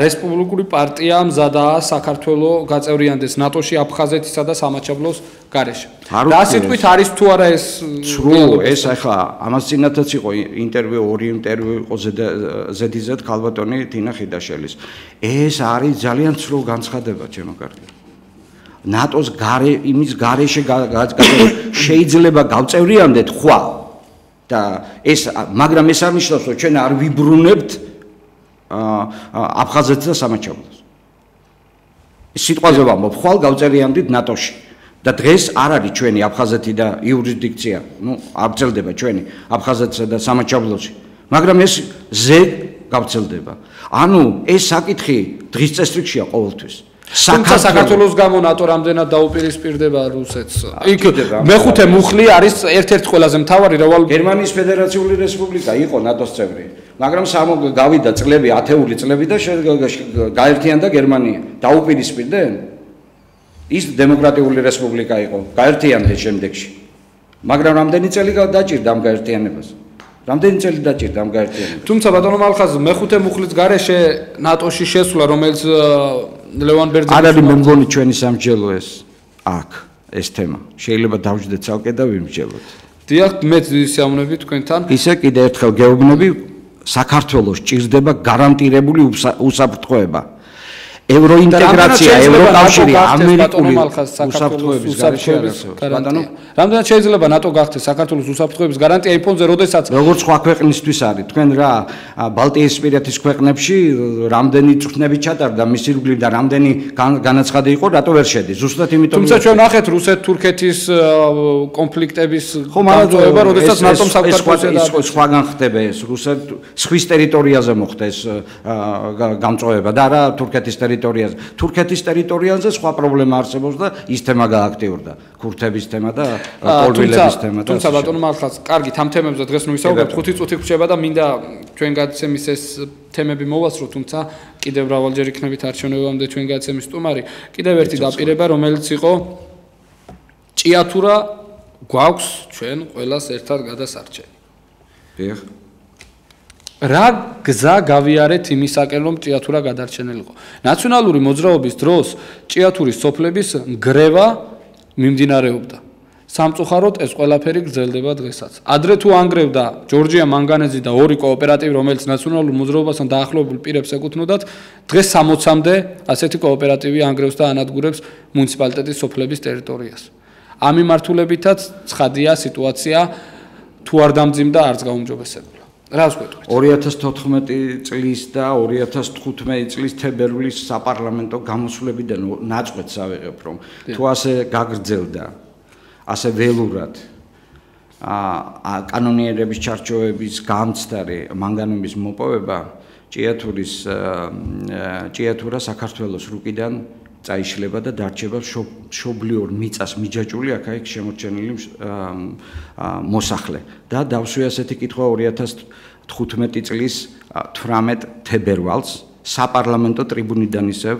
რესპუბლიკური პარტია მზადაა საქართველოს გაწევრიანდეს ნატოში აფხაზეთისა და სამაჩაბლოს გარეშე. რა სიტყვით არის თუ არა ეს სრულ ეს ახლა ამას წინათაც იყო ინტერვიუ ორი ინტერვიუ იყო ზედიზეთ ქალბატონი თინა ხიდაშელის. ეს არის ძალიან სრულ განცხადება ჩემო კარგი. ნატოს გარე იმის გარეშე შეიძლება გავწევრიანდეთ ხვა. და ეს მაგრამ ეს არ ნიშნავს რომ ჩვენ არ ვიბრუნებთ აფხაზეთს და სამაჩაბლოს სიტყვაზე ვამბობ ხვალ გავწერიამდით ნატოში და დღეს არ არის ჩვენი აფხაზეთი და იურისდიქცია. ნუ აბრძელდება ჩვენი აფხაზეთსა და სამაჩაბლოში მაგრამ ეს ზე გავცელდება ანუ ეს საკითხი დღის წესრიგშია ყოველთვის. საქართველოს საქართველოს გამო ნატო რამდენად დაუპირისპირდება რუსეთს? იქ მეხუთე მუხლი არის ერთ-ერთ ყველაზე მთავარი რავალ გერმანიის ფედერაციული რესპუბლიკა იყო ნატოს წევრი. მაგრამ სამო გავიდა წლები ათეული წლები და გაერთიანდა გერმანია. დაუპირისპირდნენ ის დემოკრატიული რესპუბლიკა იყო გაერთიანდა შემდეგში. მაგრამ რამდენი წელი დაჭირდა ამ გაერთიანებას? რამდენი წელი დაჭირდა ამ გაერთიანებას? თუმცა ბატონო მალხაზ მეხუთე მუხლის გარეშე ნატოში შესვლა რომელიც ლევან ბერძენი არ არის მე მგონი ჩვენი სამჯელო ეს აქ ეს თემა. შეიძლება დავждდეთ ცალკე და ვიმჯელოთ. დიახ მე ძისიამნები თქვენთან. ისე კიდე ერთხელ გეუბნები საქართველოს ჭირდება გარანტირებული უსაფრთხოება ევროინტეგრაცია, ევროკავშირი, ამერიკული უსაფრთხოების გარantიების ბატონო, რამდენად შეიძლება ნატო გახდეს საქართველოს უსაფრთხოების გარანტია იმ ფონზე, როდესაც როგორც სხვა ქვეყნისთვის არის, თქვენ რა ბალტიისპირეთის ქვეყნებში რამდენი წვნები ჩატარდა მის ირგვლივ და რამდენი განაცხადი იყო, რატო ვერ შედის? ზუსტად იმიტომ თუმცა ჩვენ ნახეთ რუსეთ-თურქეთის კონფლიქტების გამოწვევა, როდესაც ნატომ საკუთარ სხვაგან ხდება ეს, რუსეთ სხვის ტერიტორიაზე მოხდა ეს გამოწვევა და არა თურქეთის ტერიტორიაზე ტერიტორიაზე. თურქეთის ტერიტორიაზე სხვა პრობლემა არსებობს და ის თემა გააქტიურდა. ქურთების თემა და პოლვილების თემა და თუმცა ბატონო მართლაც, კარგი, ამ თემებზე დღეს ნუ ვისაუბრებთ, 5 წუთი გრჩება და მინდა ჩვენ გადაცემის ეს თემები მოვასრო, თუმცა კიდევ მრავალჯერ იქნებით არჩევნებამდე ჩვენ გადაცემის სტუმარი. კიდევ ერთი დაპირება, რომელიც იყო ჭიათურა გვაქვს ჩვენ ყოველას ერთად გადასარჩენი. დიახ. რა გზა გავიარეთ იმისაკენ რომ ჭიათურა გადარჩენილიყო? ნაციონალური მოძრაობის დროს ჭიათურის სოფლების გრევა მიმდინარეობდა. სამწუხაროდ ეს ყველაფერი გრძელდება დღესაც. ადრე თუ ანგრევდა ჯორჯია მანგანეზი და ორი კოოპერატივი რომელიც ნაციონალურ მოძრაობასთან დაახლოებულ პირებს ეკუთვნოდათ დღეს 60-მდე ასეთი კოოპერატივი ანგრევს და ანადგურებს მუნიციპალიტეტის სოფლების ტერიტორიას. ამ მიმართულებითაც ცხადია სიტუაცია თუ არ დამძიმდა არც გაუმჯობესებულა რას გვეტყვით? 2014 წლის და 2015 წლის თებერვლის საპარლამენტო გამოსვლებიდან ნაწყვეტს ავიღებ რომ თუ ასე გაგრძელდა ასე ველურად ა კანონიერების ჩარჩოების გამცდარი მანგანუმის მოპოვება ჭიათურის ჭიათურა საქართველოს რუკიდან წაიშლება და დარჩება შობლიორ მიწას მიჯაჭული აქა-იქ შემორჩენილი მოსახლე. და დავსვი ასეთი კითხვა 2015 წლის 18 თებერვალს. საპარლამენტო ტრიბუნიდან ისევ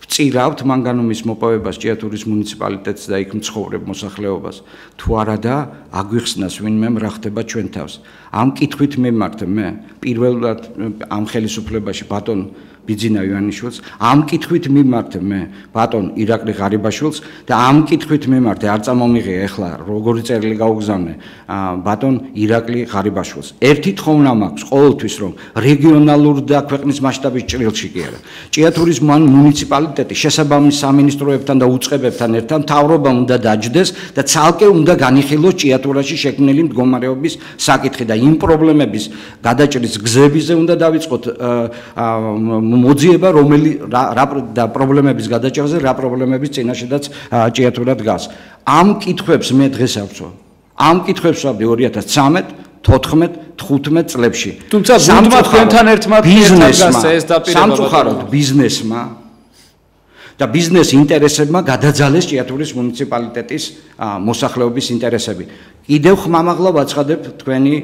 ვწირავთ მანგანუმის მოპოვებას ჭიათურის მუნიციპალიტეტს და იქ მცხოვრებ მოსახლეობას. თუ არადა აგვიხსნას ვინმე რა ხდება ჩვენ თავს. ამ კითხვით მიმართ მე პირველად ამ ხელისუფლებაში ბატონ ბიძინა ივანიშვილს. ამ კითხვით მიმართ მე ბატონ ირაკლი ღარიბაშვილს და ამ კითხვით მიმართ არ წამომიღე ახლა როგორი წერილი გაუგზავნე ბატონ ირაკლი ღარიბაშვილს. ერთი თხოვნა მაქვს ყოველთვის რომ რეგიონალურ და ქვეყნის მასშტაბის ჭრილში კი არა. ჭიათურის მუნიციპალიტეტი შესაბამის სამინისტროებთან და უწყებებთან ერთად მთავრობა უნდა დაждდეს და ცალკე უნდა განიხილოს ჭიათურაში შექმნილი მდგომარეობის საკითხი და იმ პრობლემების გადაჭრის გზებიზე უნდა დავიწყოთ მოძიება რომელი რა და პრობლემების გადაჭრაზე რა პრობლემების წინაშედაც ჭიათურა დგას ამ კითხვებს მე დღეს ავწვა ამ კითხვებს ვაბდი 2013 14 15 წლებში. თუმცა ბუნდმა თქვენთან ერთმანეთ ბიზნესმა ეს დაპირება სამწუხაროდ ბიზნესმა და ბიზნეს ინტერესებმა გადაძალეს ჭიათურის მუნიციპალიტეტის მოსახლეობის ინტერესები. კიდევ ხმამაღლა ვაცხადებ თქვენი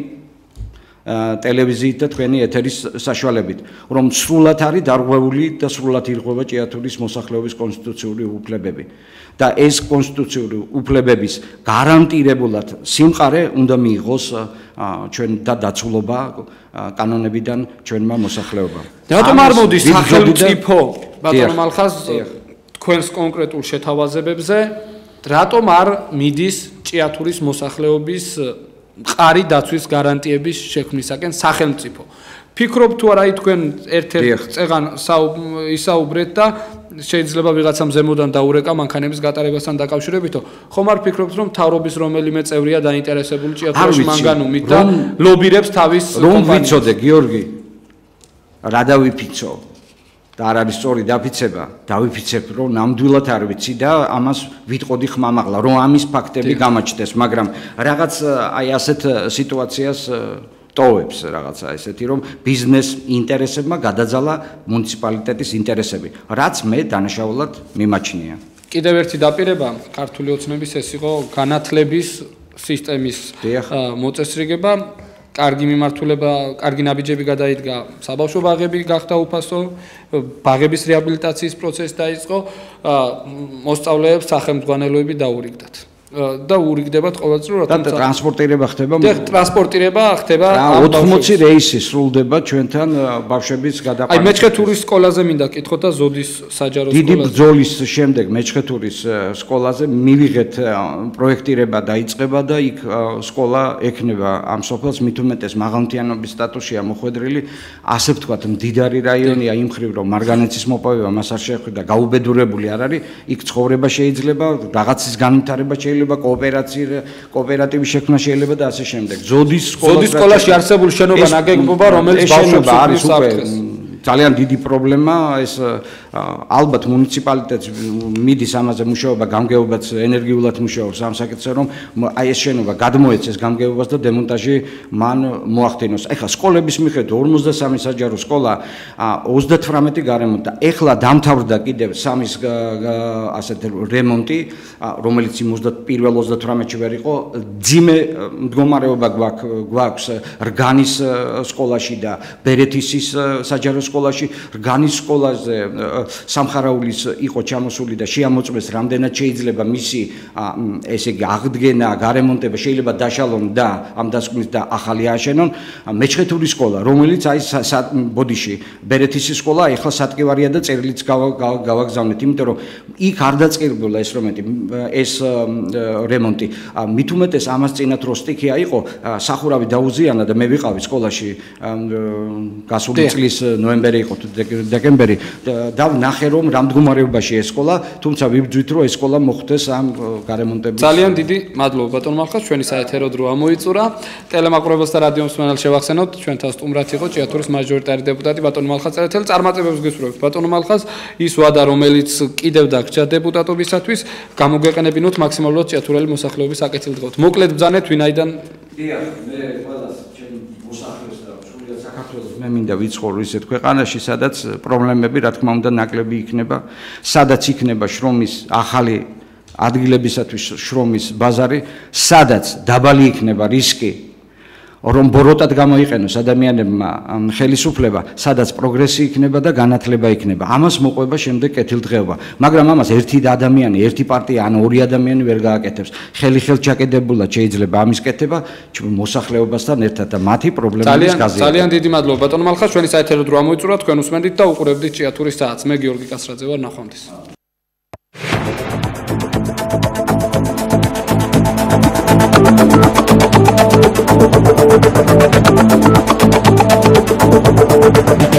ტელევიზიით და თქვენი ეთერის საშუალებით, რომ სრულად არის დარღვეული და სრულად ირღვევა ჭიათურის მოსახლეობის კონსტიტუციური უფლებები. და ეს კონსტიტუციური უფლებების გარანტირებულად სიმყარე უნდა მიიღოს ჩვენ და დაცულობა კანონებიდან ჩვენმა მოსახლეობამ. რატომ არ მოდის სახელმწიფო ბატონ მალხაზ თქვენს კონკრეტულ შეთავაზებებზე რატომ არ მიდის ჭიათურის მოსახლეობის მყარი დაცვის გარანტიების შექმნისაკენ სახელმწიფო. ფიქრობ თუ არა თქვენ ერთ-ერთ წეღან ისაუბრეთ და შეიძლება ვიღაცამ ზემოდან დაურეკა მანქანების გატარებასთან დაკავშირებითო. ხომ არ ფიქრობთ რომ თავრობის რომელიმე წევრია დაინტერესებული ჭიათურაში მანგანუმით და ლობირებს თავის რომ ვიცოდე გიორგი? რა დავიფიცო და არ არის სწორი დაფიცება, დავიფიცებ, რომ ნამდვილად არ ვიცი და ამას ვიტყოდი ხმამაღლა, რომ ამის ფაქტები გამაჩნდეს, მაგრამ რაღაც აი ასეთ სიტუაციას ტოვებს რაღაცა ესეთი, რომ ბიზნეს ინტერესებმა გადაძალა მუნიციპალიტეტის ინტერესები, რაც მე დანაშაულად მიმაჩნია. კიდევ ერთი დაპირება ქართული ოცნების ეს იყო განათლების სისტემის მოწესრიგება კარგი მიმართულება, კარგი ნაბიჯები გადაიდგა, საბავშვო ბაღები გახდა უფასო, ბაღების რეაბილიტაციის პროცესი დაიწყო, მოსწავლეებს სახელმძღვანელოები დაურიგდათ. და ურიგდებათ ყოველწლიურად და ტრანსპორტირება ხდება ტრანსპორტირება ხდება 80 რეისი სრულდება ჩვენთან ბავშვების გადაყვანა აი მეჩხეთურის სკოლაზე მინდა კითხოთ და ზოდის საჯარო სკოლაზე. დიდი ბრძოლის შემდეგ მეჩხეთურის სკოლაზე მივიღეთ პროექტირება დაიწყება და იქ სკოლა ექნება ამ სოფელს. მით უმეტეს მაღალმთიანობის სტატუსია მოხვედრილი. ასე ვთქვათ მდიდარი რაიონია იმ ხრივ რომ მარგანეცის მოპოვება მას არ შეხვდა გაუბედურებული არ არის. იქ ცხოვრება შეიძლება რაღაცის განვითარება შეიძლება შეიძლება კოოპერაცია კოოპერატივის შექმნა შეიძლება და ასე შემდეგ. ზოდის სკოლა ზოდის სკოლაში არსებული შენობა ნაგებობა რომელიც ბავშვებს არის უკვე ძალიან დიდი პრობლემა ეს ალბათ მუნიციპალიტეტს მიდის ამაზე მუშაობა გამგეობაც ენერგიულად მუშაობს ამ საკითხზე რომ აი ეს შენობა გადმოეცეს გამგეობას და დემონტაჟი მან მოახდინოს. ეხლა სკოლების მიხედვით 53 საჯარო სკოლა 38 გარემონტ და ეხლა დამთავრდა კიდევ სამის ასეთ რემონტი რომელიც 21 38-ში ვერ იყო ძიმე მდგომარეობა გვაქვს რგანის სკოლაში და ბერეთისის საჯარო სკოლაში რგანის სკოლაზე სამხარაულის იყო ჩამოსული და შეამოწმეს რამდენად შეიძლება მისი ესე იგი აღდგენა, გარემონტება შეიძლება დაშალონ და ამ დასკვნის და ახალი ააშენონ მეჩხეთური სკოლა, რომელიც აი ბოდიში ბერეთისის სკოლა ეხლა სატკივარია და წერილიც გავაგზავნეთ, იმიტომ რომ იქ არ დაწყებულა ეს რომენტი, ეს რემონტი. მით უმეტეს ამას წინათ როსტიქია იყო, სახურავი დაუზიანა და მე ვიყავი სკოლაში გასული წლის ნოემბერი იყო თუ დეკემბერი და ნახე რომ რამ მდგომარეობაში ეს სკოლა, თუმცა ვიბძვით რომ ეს სკოლა მოხდეს ამ გარემონტების. ძალიან დიდი მადლობა ბატონო მახას, ჩვენი საეთერო დრო ამოიწურა. ტელემაყურებელს და რადიო მსმენელს შევახსენოთ, ჩვენთან სტუმრად იყო ჭიათურის მაჟორიტარი დეპუტატი ბატონო მახას წერეთელი. წარმატებებს გისურვებთ ბატონო მახას. ის ვადა რომელიც კიდევ დაგჭა დეპუტატობისათვის, გამოგვეყენებინოთ მაქსიმალურად ჭიათურელი მოსახლეობის აკეთილდღოთ. მოკლედ ბძანეთ ვინაიდან დიახ, მე ყველას მე მინდა ვიცხოვრო ისეთ ქვეყანაში, სადაც პრობლემები, რა თქმა უნდა, ნაკლები იქნება, სადაც იქნება შრომის ახალი ადგილებისათვის შრომის ბაზარი, სადაც დაბალი იქნება რისკი რომ ბოროტად გამოიყენოს ადამიანებმა ხელისუფლება, სადაც პროგრესი იქნება და განათლება იქნება. ამას მოყვება შემდეგ კეთილდღეობა. მაგრამ ამას ერთი ადამიანი, ერთი პარტია ან ორი ადამიანი ვერ გააკეთებს. ხელი ხელჩაკედებულად შეიძლება ამის კეთება მოსახლეობასთან ერთად და მათი პრობლემების გაზიარება. ძალიან დიდი მადლობა ბატონო მალხა, ჩვენი საერთო დრო ამოიწურა, თქვენ უსმენთ და უყურებთ ჭიათურის საათს. მე გიორგი კასრაძე ვარ, ნახვამდის. Thank you.